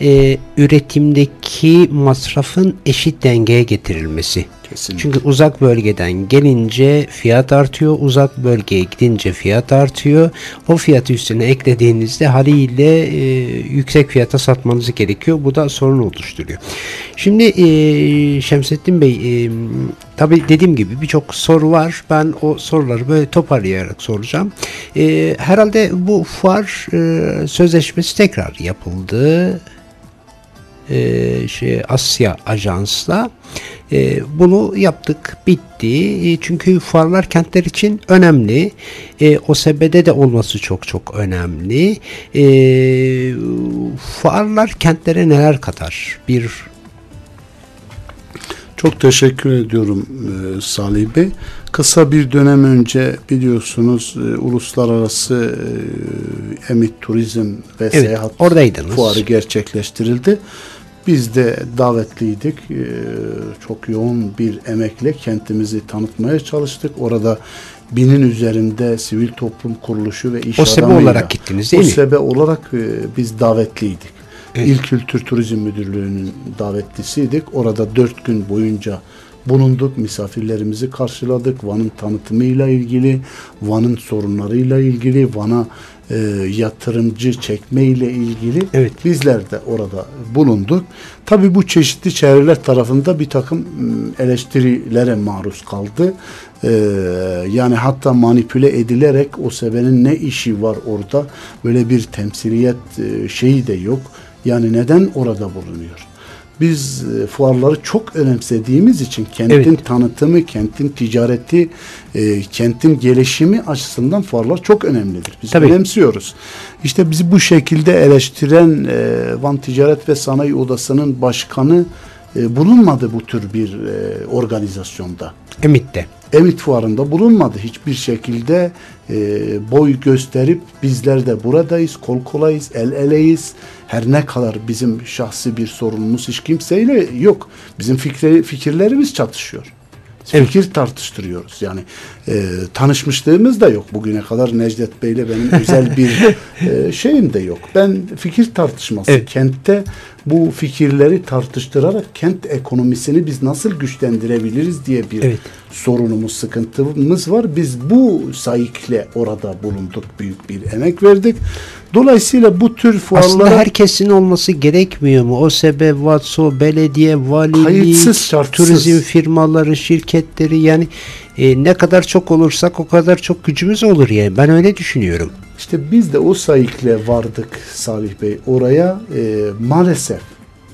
e, üretimdeki masrafın eşit dengeye getirilmesi.
Kesinlikle.
Çünkü uzak bölgeden gelince fiyat artıyor, uzak bölgeye gidince fiyat artıyor. O fiyatı üstüne eklediğinizde haliyle e, yüksek fiyata satmanız gerekiyor. Bu da sorun oluşturuyor. Şimdi e, Şemsettin Bey, e, tabii dediğim gibi birçok soru var. Ben o soruları böyle toparlayarak soracağım. E, herhalde bu fuar e, sözleşmesi tekrar yapıldı. E, şey Asya Ajans'la. E, bunu yaptık bitti. E, çünkü fuarlar kentler için önemli. E, OSB'de de olması çok çok önemli. E, fuarlar kentlere neler katar? Bir
Çok teşekkür ediyorum e, Salih Bey. Kısa bir dönem önce biliyorsunuz e, uluslararası e, Emit Turizm ve
Evet,
Seyahat
oradaydınız.
fuarı gerçekleştirildi. Biz de davetliydik. E, çok yoğun bir emekle kentimizi tanıtmaya çalıştık. Orada binin üzerinde sivil toplum kuruluşu ve iş
OSB
adamıyla-
olarak gittiniz değil mi?
OSB olarak e, biz davetliydik.
Evet.
İl Kültür Turizm Müdürlüğü'nün davetlisiydik. Orada dört gün boyunca bulunduk. Misafirlerimizi karşıladık. Van'ın tanıtımıyla ilgili, Van'ın sorunlarıyla ilgili, Van'a e, yatırımcı çekme ile ilgili
Evet.
bizler de orada bulunduk. Tabii bu çeşitli çevreler tarafında bir takım eleştirilere maruz kaldı. Ee, yani hatta manipüle edilerek o sebenin ne işi var orada böyle bir temsiliyet e, şeyi de yok. Yani neden orada bulunuyor? Biz e, fuarları çok önemsediğimiz için kentin
Evet.
tanıtımı, kentin ticareti, e, kentin gelişimi açısından fuarlar çok önemlidir. Biz
Tabii.
önemsiyoruz. İşte bizi bu şekilde eleştiren e, Van Ticaret ve Sanayi Odası'nın başkanı e, bulunmadı bu tür bir e, organizasyonda.
Emit'te.
Emit Fuarı'nda bulunmadı. Hiçbir şekilde e, boy gösterip bizler de buradayız, kol kolayız, el eleyiz. Her ne kadar bizim şahsi bir sorunumuz hiç kimseyle yok. Bizim fikri, fikirlerimiz çatışıyor. Fikir tartıştırıyoruz. Yani e, tanışmışlığımız da yok. Bugüne kadar Necdet Bey'le benim (laughs) özel bir e, şeyim de yok. Ben fikir tartışması,
Evet.
kentte bu fikirleri tartıştırarak kent ekonomisini biz nasıl güçlendirebiliriz diye bir
Evet.
sorunumuz, sıkıntımız var. Biz bu sayıkle orada bulunduk. Büyük bir emek verdik. Dolayısıyla bu tür
Aslında
fuarlara
herkesin olması gerekmiyor mu? OSB, VATSO, belediye, valilik, turizm firmaları, şirketleri yani e, ne kadar çok olursak o kadar çok gücümüz olur yani. Ben öyle düşünüyorum.
İşte biz de o sayıkla vardık Salih Bey oraya e, maalesef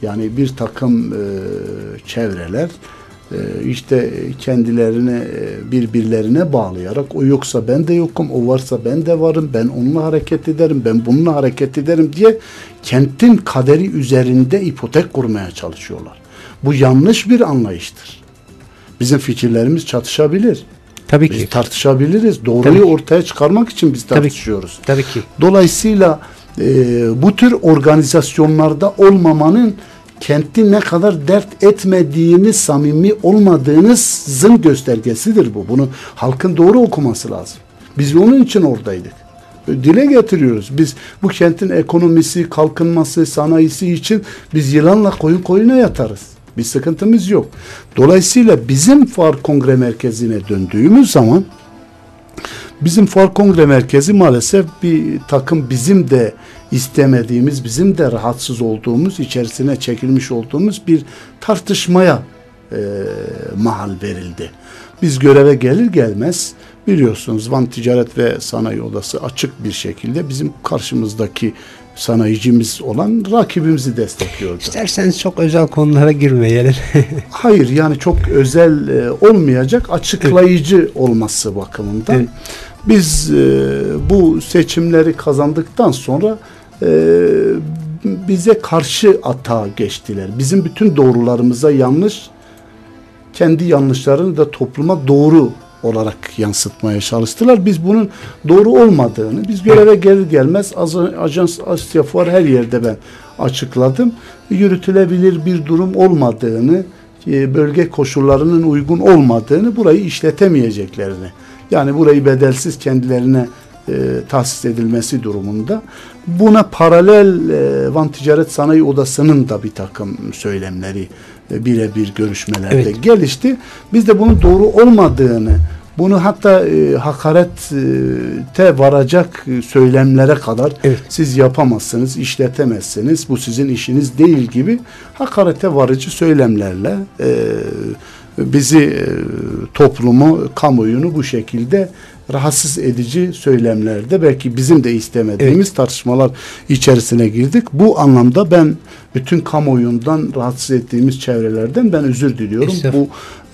yani bir takım e, çevreler işte kendilerini e, birbirlerine bağlayarak o yoksa ben de yokum o varsa ben de varım ben onunla hareket ederim ben bununla hareket ederim diye kentin kaderi üzerinde ipotek kurmaya çalışıyorlar. Bu yanlış bir anlayıştır. Bizim fikirlerimiz çatışabilir.
Tabii
Biz
ki.
tartışabiliriz. Doğruyu
Tabii ki.
ortaya çıkarmak için biz
Tabii ki.
tartışıyoruz.
Tabii ki.
Dolayısıyla e, bu tür organizasyonlarda olmamanın kenti ne kadar dert etmediğini, samimi olmadığınızın göstergesidir bu. Bunu halkın doğru okuması lazım. Biz onun için oradaydık. Dile getiriyoruz. Biz bu kentin ekonomisi, kalkınması, sanayisi için biz yılanla koyun koyuna yatarız. Bir sıkıntımız yok. Dolayısıyla bizim fuar kongre merkezine döndüğümüz zaman bizim fuar kongre merkezi maalesef bir takım bizim de istemediğimiz, bizim de rahatsız olduğumuz, içerisine çekilmiş olduğumuz bir tartışmaya e, mahal verildi. Biz göreve gelir gelmez biliyorsunuz Van Ticaret ve Sanayi Odası açık bir şekilde bizim karşımızdaki sanayicimiz olan rakibimizi destekliyordu.
İsterseniz çok özel konulara girmeyelim. (laughs)
Hayır yani çok özel e, olmayacak açıklayıcı evet. olması bakımından. Evet. Biz e, bu seçimleri kazandıktan sonra e, bize karşı atağa geçtiler. Bizim bütün doğrularımıza yanlış, kendi yanlışlarını da topluma doğru olarak yansıtmaya çalıştılar. Biz bunun doğru olmadığını, biz göreve gelir gelmez Ajans Asya Fuar her yerde ben açıkladım. Yürütülebilir bir durum olmadığını, e, bölge koşullarının uygun olmadığını, burayı işletemeyeceklerini, yani burayı bedelsiz kendilerine e, tahsis edilmesi durumunda. Buna paralel e, Van Ticaret Sanayi Odası'nın da bir takım söylemleri e, birebir görüşmelerde evet. gelişti. Biz de bunun doğru olmadığını, bunu hatta e, hakarete varacak söylemlere kadar evet. siz yapamazsınız, işletemezsiniz, bu sizin işiniz değil gibi hakarete varıcı söylemlerle e, bizi e, toplumu, kamuoyunu bu şekilde rahatsız edici söylemlerde belki bizim de istemediğimiz evet. tartışmalar içerisine girdik. Bu anlamda ben bütün kamuoyundan rahatsız ettiğimiz çevrelerden ben özür diliyorum. Bu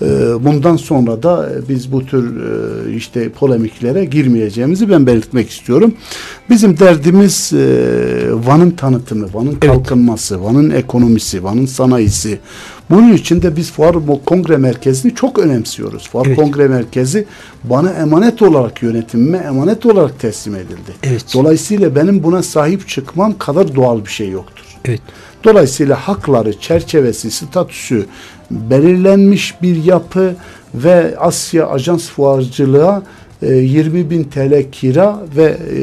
e, bundan sonra da biz bu tür e, işte polemiklere girmeyeceğimizi ben belirtmek istiyorum. Bizim derdimiz e, Van'ın tanıtımı, Van'ın kalkınması, evet. Van'ın ekonomisi, Van'ın sanayisi. Bunun için de biz Fuar Kongre Merkezi'ni çok önemsiyoruz. Fuar evet. Kongre Merkezi bana emanet olarak yönetimime emanet olarak teslim edildi. Evet. Dolayısıyla benim buna sahip çıkmam kadar doğal bir şey yoktur. Evet. Dolayısıyla hakları, çerçevesi, statüsü belirlenmiş bir yapı ve Asya Ajans Fuarcılığa e, 20 bin TL kira ve e,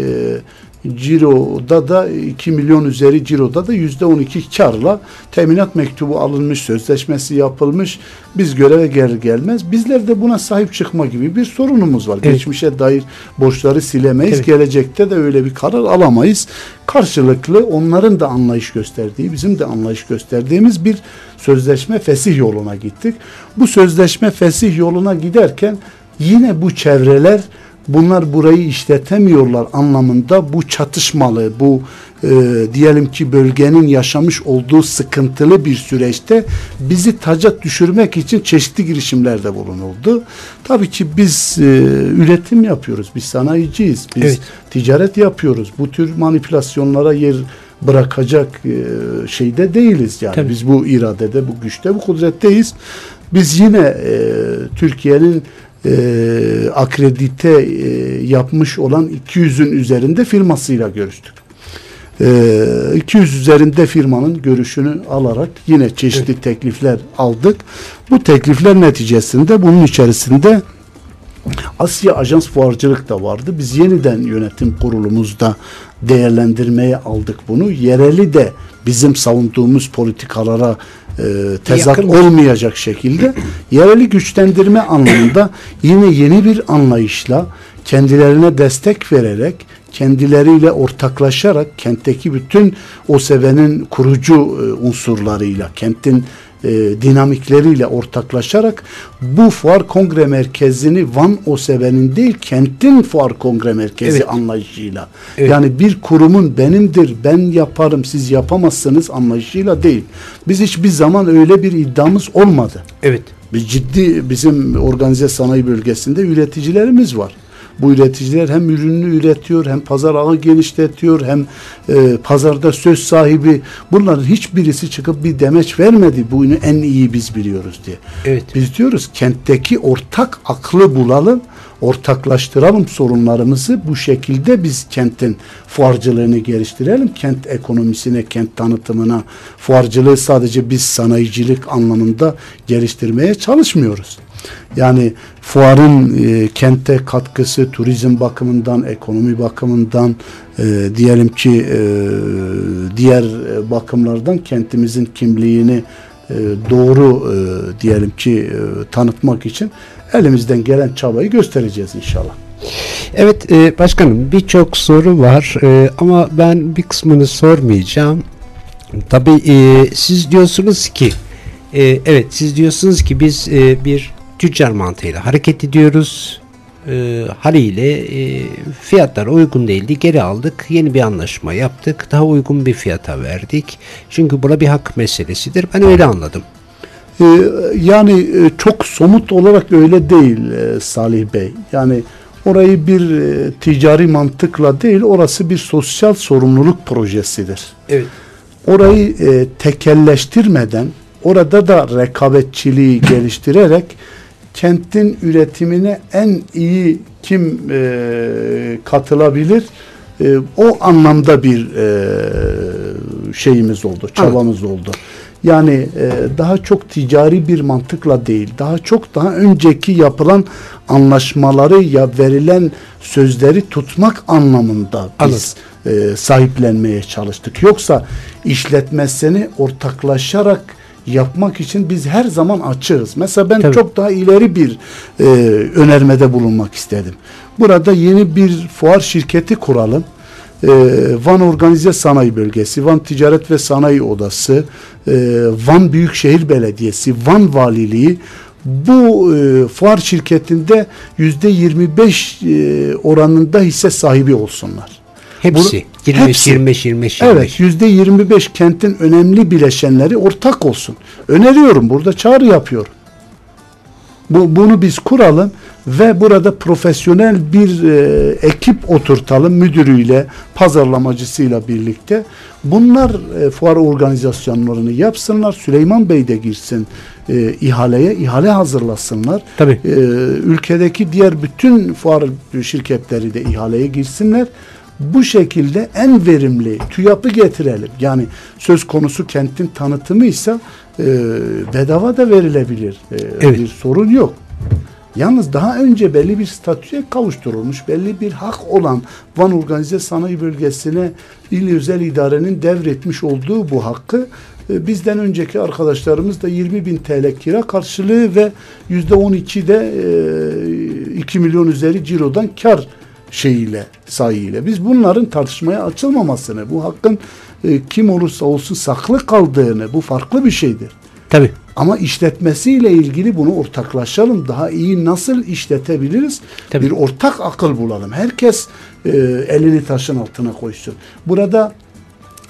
Ciro'da da 2 milyon üzeri Ciro'da da yüzde 12 karla teminat mektubu alınmış, sözleşmesi yapılmış. Biz göreve gelir gelmez. Bizler de buna sahip çıkma gibi bir sorunumuz var. Evet. Geçmişe dair borçları silemeyiz. Evet. Gelecekte de öyle bir karar alamayız. Karşılıklı onların da anlayış gösterdiği, bizim de anlayış gösterdiğimiz bir sözleşme fesih yoluna gittik. Bu sözleşme fesih yoluna giderken yine bu çevreler bunlar burayı işletemiyorlar anlamında bu çatışmalı, bu e, diyelim ki bölgenin yaşamış olduğu sıkıntılı bir süreçte bizi taca düşürmek için çeşitli girişimlerde bulunuldu. Tabii ki biz e, üretim yapıyoruz, biz sanayiciyiz, biz evet. ticaret yapıyoruz. Bu tür manipülasyonlara yer bırakacak e, şeyde değiliz yani. Tabii. Biz bu iradede, bu güçte, bu kudretteyiz. Biz yine e, Türkiye'nin e, akredite e, yapmış olan 200'ün üzerinde firmasıyla görüştük. E, 200 üzerinde firmanın görüşünü alarak yine çeşitli evet. teklifler aldık. Bu teklifler neticesinde bunun içerisinde Asya Ajans Fuarcılık da vardı. Biz yeniden yönetim kurulumuzda değerlendirmeye aldık bunu. Yereli de bizim savunduğumuz politikalara e, tezat Yakın. olmayacak şekilde yereli güçlendirme anlamında yine yeni bir anlayışla kendilerine destek vererek kendileriyle ortaklaşarak kentteki bütün o sevenin kurucu e, unsurlarıyla kentin e, dinamikleriyle ortaklaşarak bu fuar kongre merkezini Van OSB'nin değil kentin fuar kongre merkezi evet. anlayışıyla evet. yani bir kurumun benimdir ben yaparım siz yapamazsınız anlayışıyla değil. Biz hiçbir zaman öyle bir iddiamız olmadı. Evet. Bir ciddi bizim organize sanayi bölgesinde üreticilerimiz var. Bu üreticiler hem ürününü üretiyor hem pazar ağı genişletiyor hem e, pazarda söz sahibi. Bunların hiçbirisi çıkıp bir demeç vermedi. Bunu en iyi biz biliyoruz diye. Evet. Biz diyoruz kentteki ortak aklı bulalım. ortaklaştıralım sorunlarımızı. Bu şekilde biz kentin fuarcılığını geliştirelim. Kent ekonomisine, kent tanıtımına, fuarcılığı sadece biz sanayicilik anlamında geliştirmeye çalışmıyoruz. Yani fuarın e, kente katkısı turizm bakımından, ekonomi bakımından, e, diyelim ki e, diğer e, bakımlardan kentimizin kimliğini e, doğru e, diyelim ki e, tanıtmak için elimizden gelen çabayı göstereceğiz inşallah.
Evet e, başkanım birçok soru var e, ama ben bir kısmını sormayacağım. Tabii e, siz diyorsunuz ki e, evet siz diyorsunuz ki biz e, bir tüccar mantığıyla hareket ediyoruz. E, haliyle e, fiyatlar uygun değildi. Geri aldık. Yeni bir anlaşma yaptık. Daha uygun bir fiyata verdik. Çünkü buna bir hak meselesidir. Ben öyle anladım.
Ee, yani e, çok somut olarak öyle değil e, Salih Bey. Yani orayı bir e, ticari mantıkla değil, orası bir sosyal sorumluluk projesidir.
Evet.
Orayı e, tekelleştirmeden, orada da rekabetçiliği geliştirerek kentin üretimine en iyi kim e, katılabilir? E, o anlamda bir e, şeyimiz oldu, çabamız oldu. Yani e, daha çok ticari bir mantıkla değil, daha çok daha önceki yapılan anlaşmaları ya verilen sözleri tutmak anlamında biz e, sahiplenmeye çalıştık. Yoksa işletmesini ortaklaşarak yapmak için biz her zaman açığız. Mesela ben
Tabii.
çok daha ileri bir e, önermede bulunmak istedim. Burada yeni bir fuar şirketi kuralım. E, Van Organize Sanayi Bölgesi, Van Ticaret ve Sanayi Odası, e, Van Büyükşehir Belediyesi, Van Valiliği bu e, fuar şirketinde yüzde 25 e, oranında hisse sahibi olsunlar.
Hepsi.
Bu-
25,
hepsi.
25, 25, 25.
Evet yüzde 25 kentin önemli bileşenleri ortak olsun. Öneriyorum burada çağrı yapıyorum. Bu, bunu biz kuralım ve burada profesyonel bir e, ekip oturtalım müdürüyle, pazarlamacısıyla birlikte. Bunlar e, fuar organizasyonlarını yapsınlar. Süleyman Bey de girsin e, ihaleye, ihale hazırlasınlar.
Tabii.
E, ülkedeki diğer bütün fuar şirketleri de ihaleye girsinler. Bu şekilde en verimli TÜYAP'ı getirelim. Yani söz konusu kentin tanıtımıysa e, bedava da verilebilir. E,
Evet.
Bir sorun yok. Yalnız daha önce belli bir statüye kavuşturulmuş, belli bir hak olan Van Organize Sanayi Bölgesi'ne il özel idarenin devretmiş olduğu bu hakkı e, bizden önceki arkadaşlarımız da 20 bin TL kira karşılığı ve yüzde 12 de e, 2 milyon üzeri cirodan kar şeyiyle, sayıyla. Biz bunların tartışmaya açılmamasını, bu hakkın e, kim olursa olsun saklı kaldığını, bu farklı bir şeydir.
Tabii.
Ama işletmesiyle ilgili bunu ortaklaşalım. Daha iyi nasıl işletebiliriz?
Tabii.
Bir ortak akıl bulalım. Herkes e, elini taşın altına koysun. Burada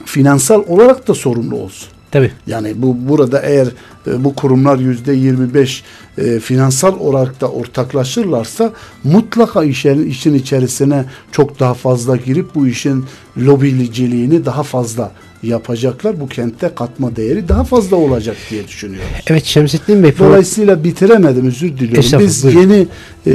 finansal olarak da sorumlu olsun.
Tabii.
Yani bu burada eğer e, bu kurumlar yüzde 25 e, finansal olarak da ortaklaşırlarsa mutlaka işin, işin içerisine çok daha fazla girip bu işin lobiliciliğini daha fazla yapacaklar. Bu kentte katma değeri daha fazla olacak diye düşünüyorum.
Evet Şemsettin Bey.
Dolayısıyla bitiremedim özür diliyorum. Biz
buyurun.
yeni e,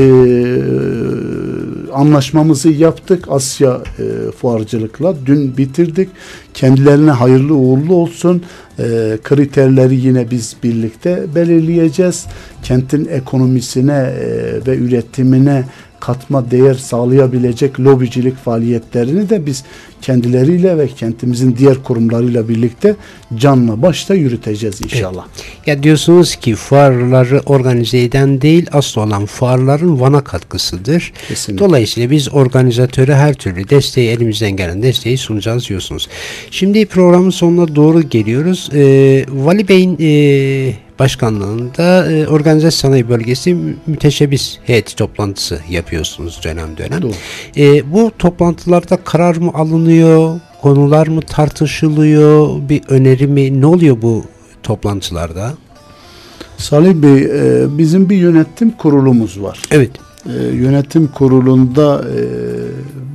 anlaşmamızı yaptık Asya e, fuarcılıkla. Dün bitirdik. Kendilerine hayırlı uğurlu olsun. E, kriterleri yine biz birlikte belirleyeceğiz. Kentin ekonomisine e, ve üretimine katma değer sağlayabilecek lobicilik faaliyetlerini de biz kendileriyle ve kentimizin diğer kurumlarıyla birlikte canla başta yürüteceğiz inşallah.
Ya diyorsunuz ki fuarları organize eden değil asıl olan fuarların Van'a katkısıdır.
Kesinlikle.
Dolayısıyla biz organizatöre her türlü desteği elimizden gelen desteği sunacağız diyorsunuz. Şimdi programın sonuna doğru geliyoruz. Ee, Vali Bey'in e, başkanlığında e, Organize Sanayi Bölgesi müteşebbis heyeti toplantısı yapıyorsunuz dönem dönem.
Doğru.
E, bu toplantılarda karar mı alınıyor? Konular mı tartışılıyor? Bir öneri mi? Ne oluyor bu toplantılarda?
Salih Bey, e, bizim bir yönetim kurulumuz var.
Evet.
E, yönetim kurulunda e,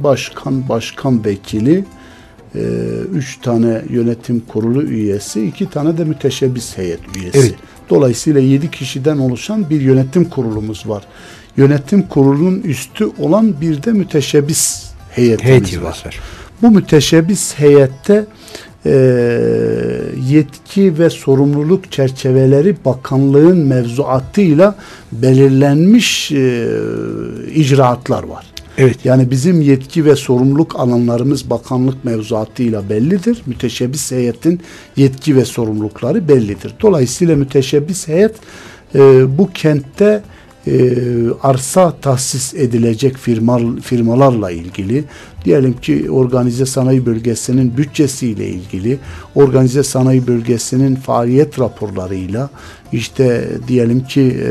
başkan, başkan vekili, e, üç tane yönetim kurulu üyesi, iki tane de müteşebbis heyet üyesi.
Evet.
Dolayısıyla yedi kişiden oluşan bir yönetim kurulumuz var. Yönetim kurulunun üstü olan bir de müteşebbis heyetimiz
Heyeti
var.
var.
Bu müteşebbis heyette e, yetki ve sorumluluk çerçeveleri bakanlığın mevzuatıyla belirlenmiş e, icraatlar var.
Evet.
Yani bizim yetki ve sorumluluk alanlarımız bakanlık mevzuatıyla bellidir. Müteşebbis heyetin yetki ve sorumlulukları bellidir. Dolayısıyla müteşebbis heyet e, bu kentte e, arsa tahsis edilecek firma, firmalarla ilgili diyelim ki organize sanayi bölgesinin bütçesiyle ilgili organize sanayi bölgesinin faaliyet raporlarıyla işte diyelim ki e,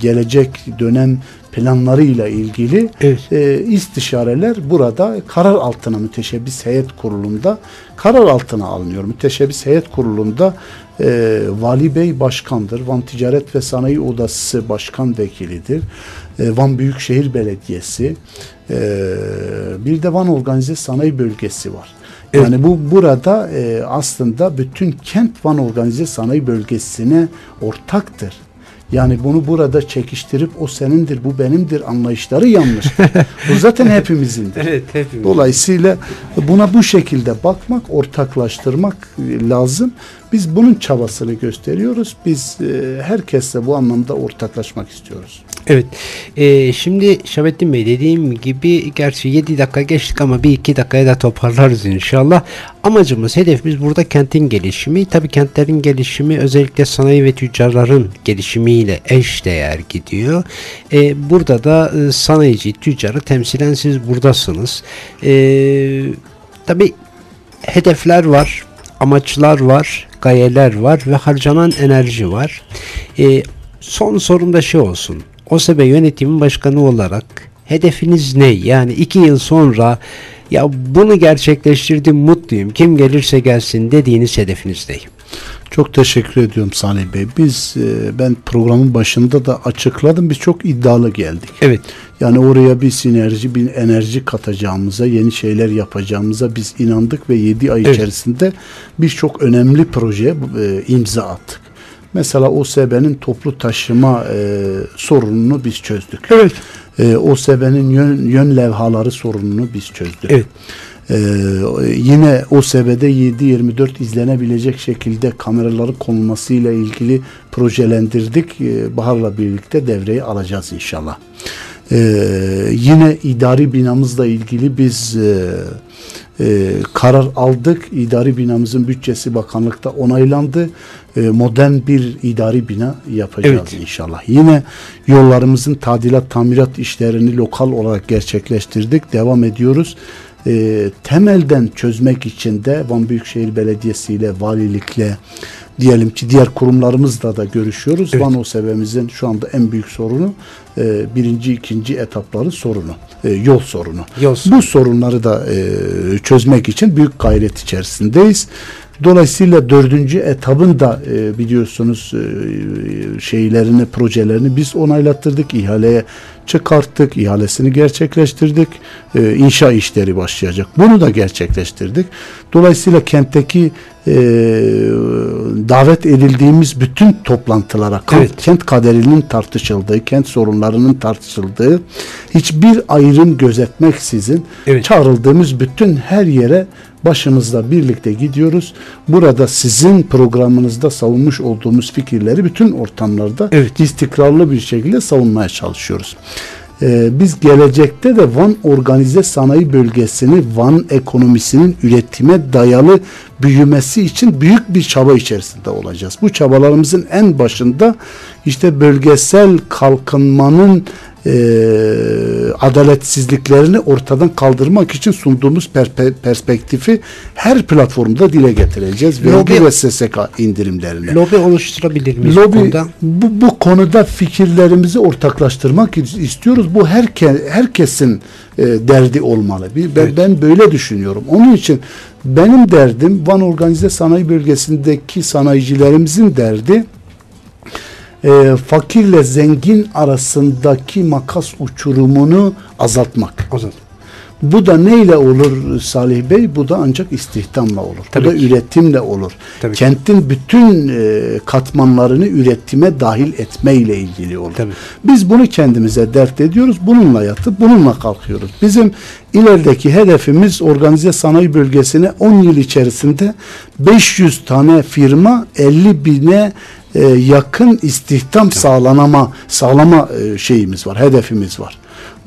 gelecek dönem planlarıyla ilgili
Evet.
e, istişareler burada karar altına müteşebbis heyet kurulunda karar altına alınıyor. Müteşebbis heyet kurulunda e, Vali Bey başkandır. Van Ticaret ve Sanayi Odası başkan vekilidir. E, Van Büyükşehir Belediyesi e, bir de Van Organize Sanayi Bölgesi var.
Evet.
Yani bu burada e, aslında bütün kent Van Organize Sanayi Bölgesi'ne ortaktır. Yani bunu burada çekiştirip o senindir, bu benimdir anlayışları yanlış. bu zaten (laughs) hepimizindir.
Evet, hepimiz.
Dolayısıyla buna bu şekilde bakmak, ortaklaştırmak e, lazım. Biz bunun çabasını gösteriyoruz. Biz e, herkesle bu anlamda ortaklaşmak istiyoruz.
Evet. Ee, şimdi Şabattin Bey dediğim gibi gerçi 7 dakika geçtik ama bir iki dakikaya da toparlarız inşallah. Amacımız, hedefimiz burada kentin gelişimi. Tabii kentlerin gelişimi özellikle sanayi ve tüccarların gelişimiyle eş değer gidiyor. Ee, burada da e, sanayici, tüccarı temsilen siz buradasınız. Ee, tabii hedefler var, amaçlar var, gayeler var ve harcanan enerji var. Ee, son sorum da şey olsun. OSB yönetimin başkanı olarak hedefiniz ne? Yani iki yıl sonra ya bunu gerçekleştirdim mutluyum. Kim gelirse gelsin dediğiniz hedefiniz ne?
Çok teşekkür ediyorum Salih Bey. Biz e, ben programın başında da açıkladım. Biz çok iddialı geldik.
Evet.
Yani oraya bir sinerji, bir enerji katacağımıza, yeni şeyler yapacağımıza biz inandık ve 7 ay
Evet.
içerisinde birçok önemli projeye e, imza attık. Mesela OSB'nin toplu taşıma e, sorununu biz çözdük.
Evet.
E, OSB'nin yön, yön levhaları sorununu biz çözdük.
Evet.
Ee, yine OSB'de 7-24 izlenebilecek şekilde kameraları konulmasıyla ilgili projelendirdik. Ee, Bahar'la birlikte devreye alacağız inşallah. Ee, yine idari binamızla ilgili biz e, e, karar aldık. İdari binamızın bütçesi bakanlıkta onaylandı. E, modern bir idari bina yapacağız
Evet.
inşallah. Yine yollarımızın tadilat, tamirat işlerini lokal olarak gerçekleştirdik. Devam ediyoruz. E, temelden çözmek için de Van Büyükşehir Belediyesi ile valilikle diyelim ki diğer kurumlarımızla da görüşüyoruz.
Evet.
Van OSB'mizin şu anda en büyük sorunu e, birinci, ikinci etapları sorunu. e, yol sorunu.
Yol sorunu.
Bu sorunları da e, çözmek için büyük gayret içerisindeyiz. Dolayısıyla dördüncü etabın da e, biliyorsunuz e, şeylerini, projelerini biz onaylattırdık. ihaleye çıkarttık. ihalesini gerçekleştirdik. E, inşa işleri başlayacak. Bunu da gerçekleştirdik. Dolayısıyla kentteki e, davet edildiğimiz bütün toplantılara,
Evet.
kent kaderinin tartışıldığı, kent sorunlarının tartışıldığı, hiçbir ayrım gözetmeksizin
Evet.
çağrıldığımız bütün her yere başımızla birlikte gidiyoruz. Burada sizin programınızda savunmuş olduğumuz fikirleri bütün ortamlarda
Evet.
istikrarlı bir şekilde savunmaya çalışıyoruz. Ee, biz gelecekte de Van Organize Sanayi Bölgesi'ni Van ekonomisinin üretime dayalı büyümesi için büyük bir çaba içerisinde olacağız. Bu çabalarımızın en başında işte bölgesel kalkınmanın e, adaletsizliklerini ortadan kaldırmak için sunduğumuz perspektifi her platformda dile getireceğiz. Vergi ve SSK indirimlerini.
Lobi oluşturabilir miyiz bu
Lobi
konuda?
bu, bu konuda fikirlerimizi ortaklaştırmak istiyoruz. Bu herke, herkesin e, derdi olmalı. Bir- Ben,
Evet.
ben böyle düşünüyorum. Onun için benim derdim Van Organize Sanayi Bölgesi'ndeki sanayicilerimizin derdi e, fakirle zengin arasındaki makas uçurumunu azaltmak.
Zaman.
Bu da neyle olur Salih Bey? Bu da ancak istihdamla olur.
Tabii
bu da
ki.
üretimle olur.
Tabii ki.
Kentin bütün e, katmanlarını üretime dahil etme ile ilgili olur.
Tabii.
Biz bunu kendimize dert ediyoruz. Bununla yatıp bununla kalkıyoruz. Bizim ilerideki hedefimiz organize sanayi bölgesine 10 yıl içerisinde 500 tane firma 50 bine e, yakın istihdam sağlanama sağlama e, şeyimiz var, hedefimiz var.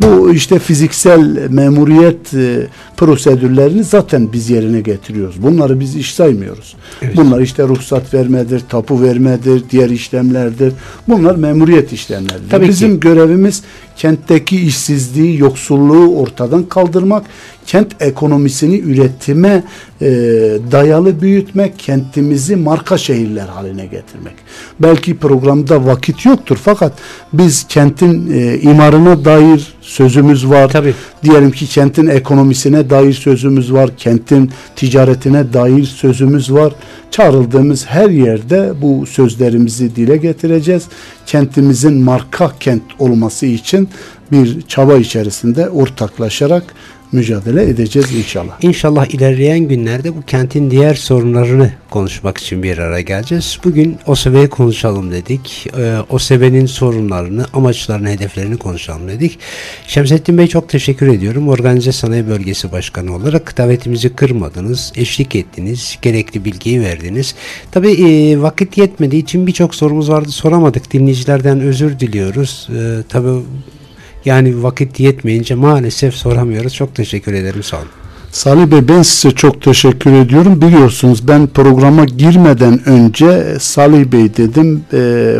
Bu işte fiziksel memuriyet e, prosedürlerini zaten biz yerine getiriyoruz. Bunları biz iş saymıyoruz.
Evet.
Bunlar işte ruhsat vermedir, tapu vermedir, diğer işlemlerdir. Bunlar memuriyet işlemleridir.
Tabii ki.
Bizim görevimiz kentteki işsizliği, yoksulluğu ortadan kaldırmak, kent ekonomisini üretime e, dayalı büyütmek, kentimizi marka şehirler haline getirmek. Belki programda vakit yoktur fakat biz kentin e, imarına dair sözümüz var.
Tabii.
Diyelim ki kentin ekonomisine dair sözümüz var, kentin ticaretine dair sözümüz var. Çağrıldığımız her yerde bu sözlerimizi dile getireceğiz. Kentimizin marka kent olması için bir çaba içerisinde ortaklaşarak mücadele edeceğiz inşallah.
İnşallah ilerleyen günlerde bu kentin diğer sorunlarını konuşmak için bir araya geleceğiz. Bugün OSEB'yi konuşalım dedik. Ee, OSEB'nin sorunlarını, amaçlarını, hedeflerini konuşalım dedik. Şemsettin Bey çok teşekkür ediyorum. Organize Sanayi Bölgesi Başkanı olarak davetimizi kırmadınız, eşlik ettiniz, gerekli bilgiyi verdiniz. Tabii e, vakit yetmediği için birçok sorumuz vardı soramadık. Dinleyicilerden özür diliyoruz. Ee, tabii yani vakit yetmeyince maalesef soramıyoruz. Çok teşekkür ederim. Sağ olun.
Salih Bey ben size çok teşekkür ediyorum. Biliyorsunuz ben programa girmeden önce Salih Bey dedim e,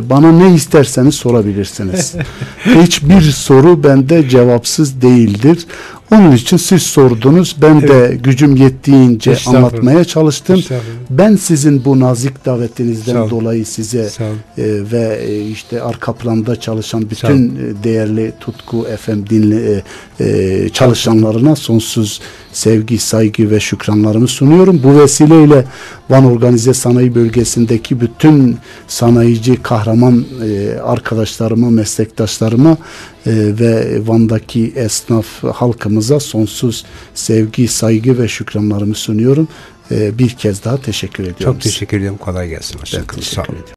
bana ne isterseniz sorabilirsiniz. (laughs) Hiçbir soru bende cevapsız değildir. Onun için siz sordunuz. Ben de gücüm yettiğince anlatmaya çalıştım. Ben sizin bu nazik davetinizden dolayı size e, ve e, işte arka planda çalışan bütün değerli Tutku FM dinle e, çalışanlarına sonsuz sevgi, saygı ve şükranlarımı sunuyorum. Bu vesileyle Van Organize Sanayi Bölgesi'ndeki bütün sanayici kahraman e, arkadaşlarıma, meslektaşlarıma e, ve Van'daki esnaf halkımıza sonsuz sevgi, saygı ve şükranlarımı sunuyorum. E, bir kez daha teşekkür ediyorum.
Çok teşekkür ederim. Kolay gelsin. Hoşçakalın. Sağ olun.
ediyorum.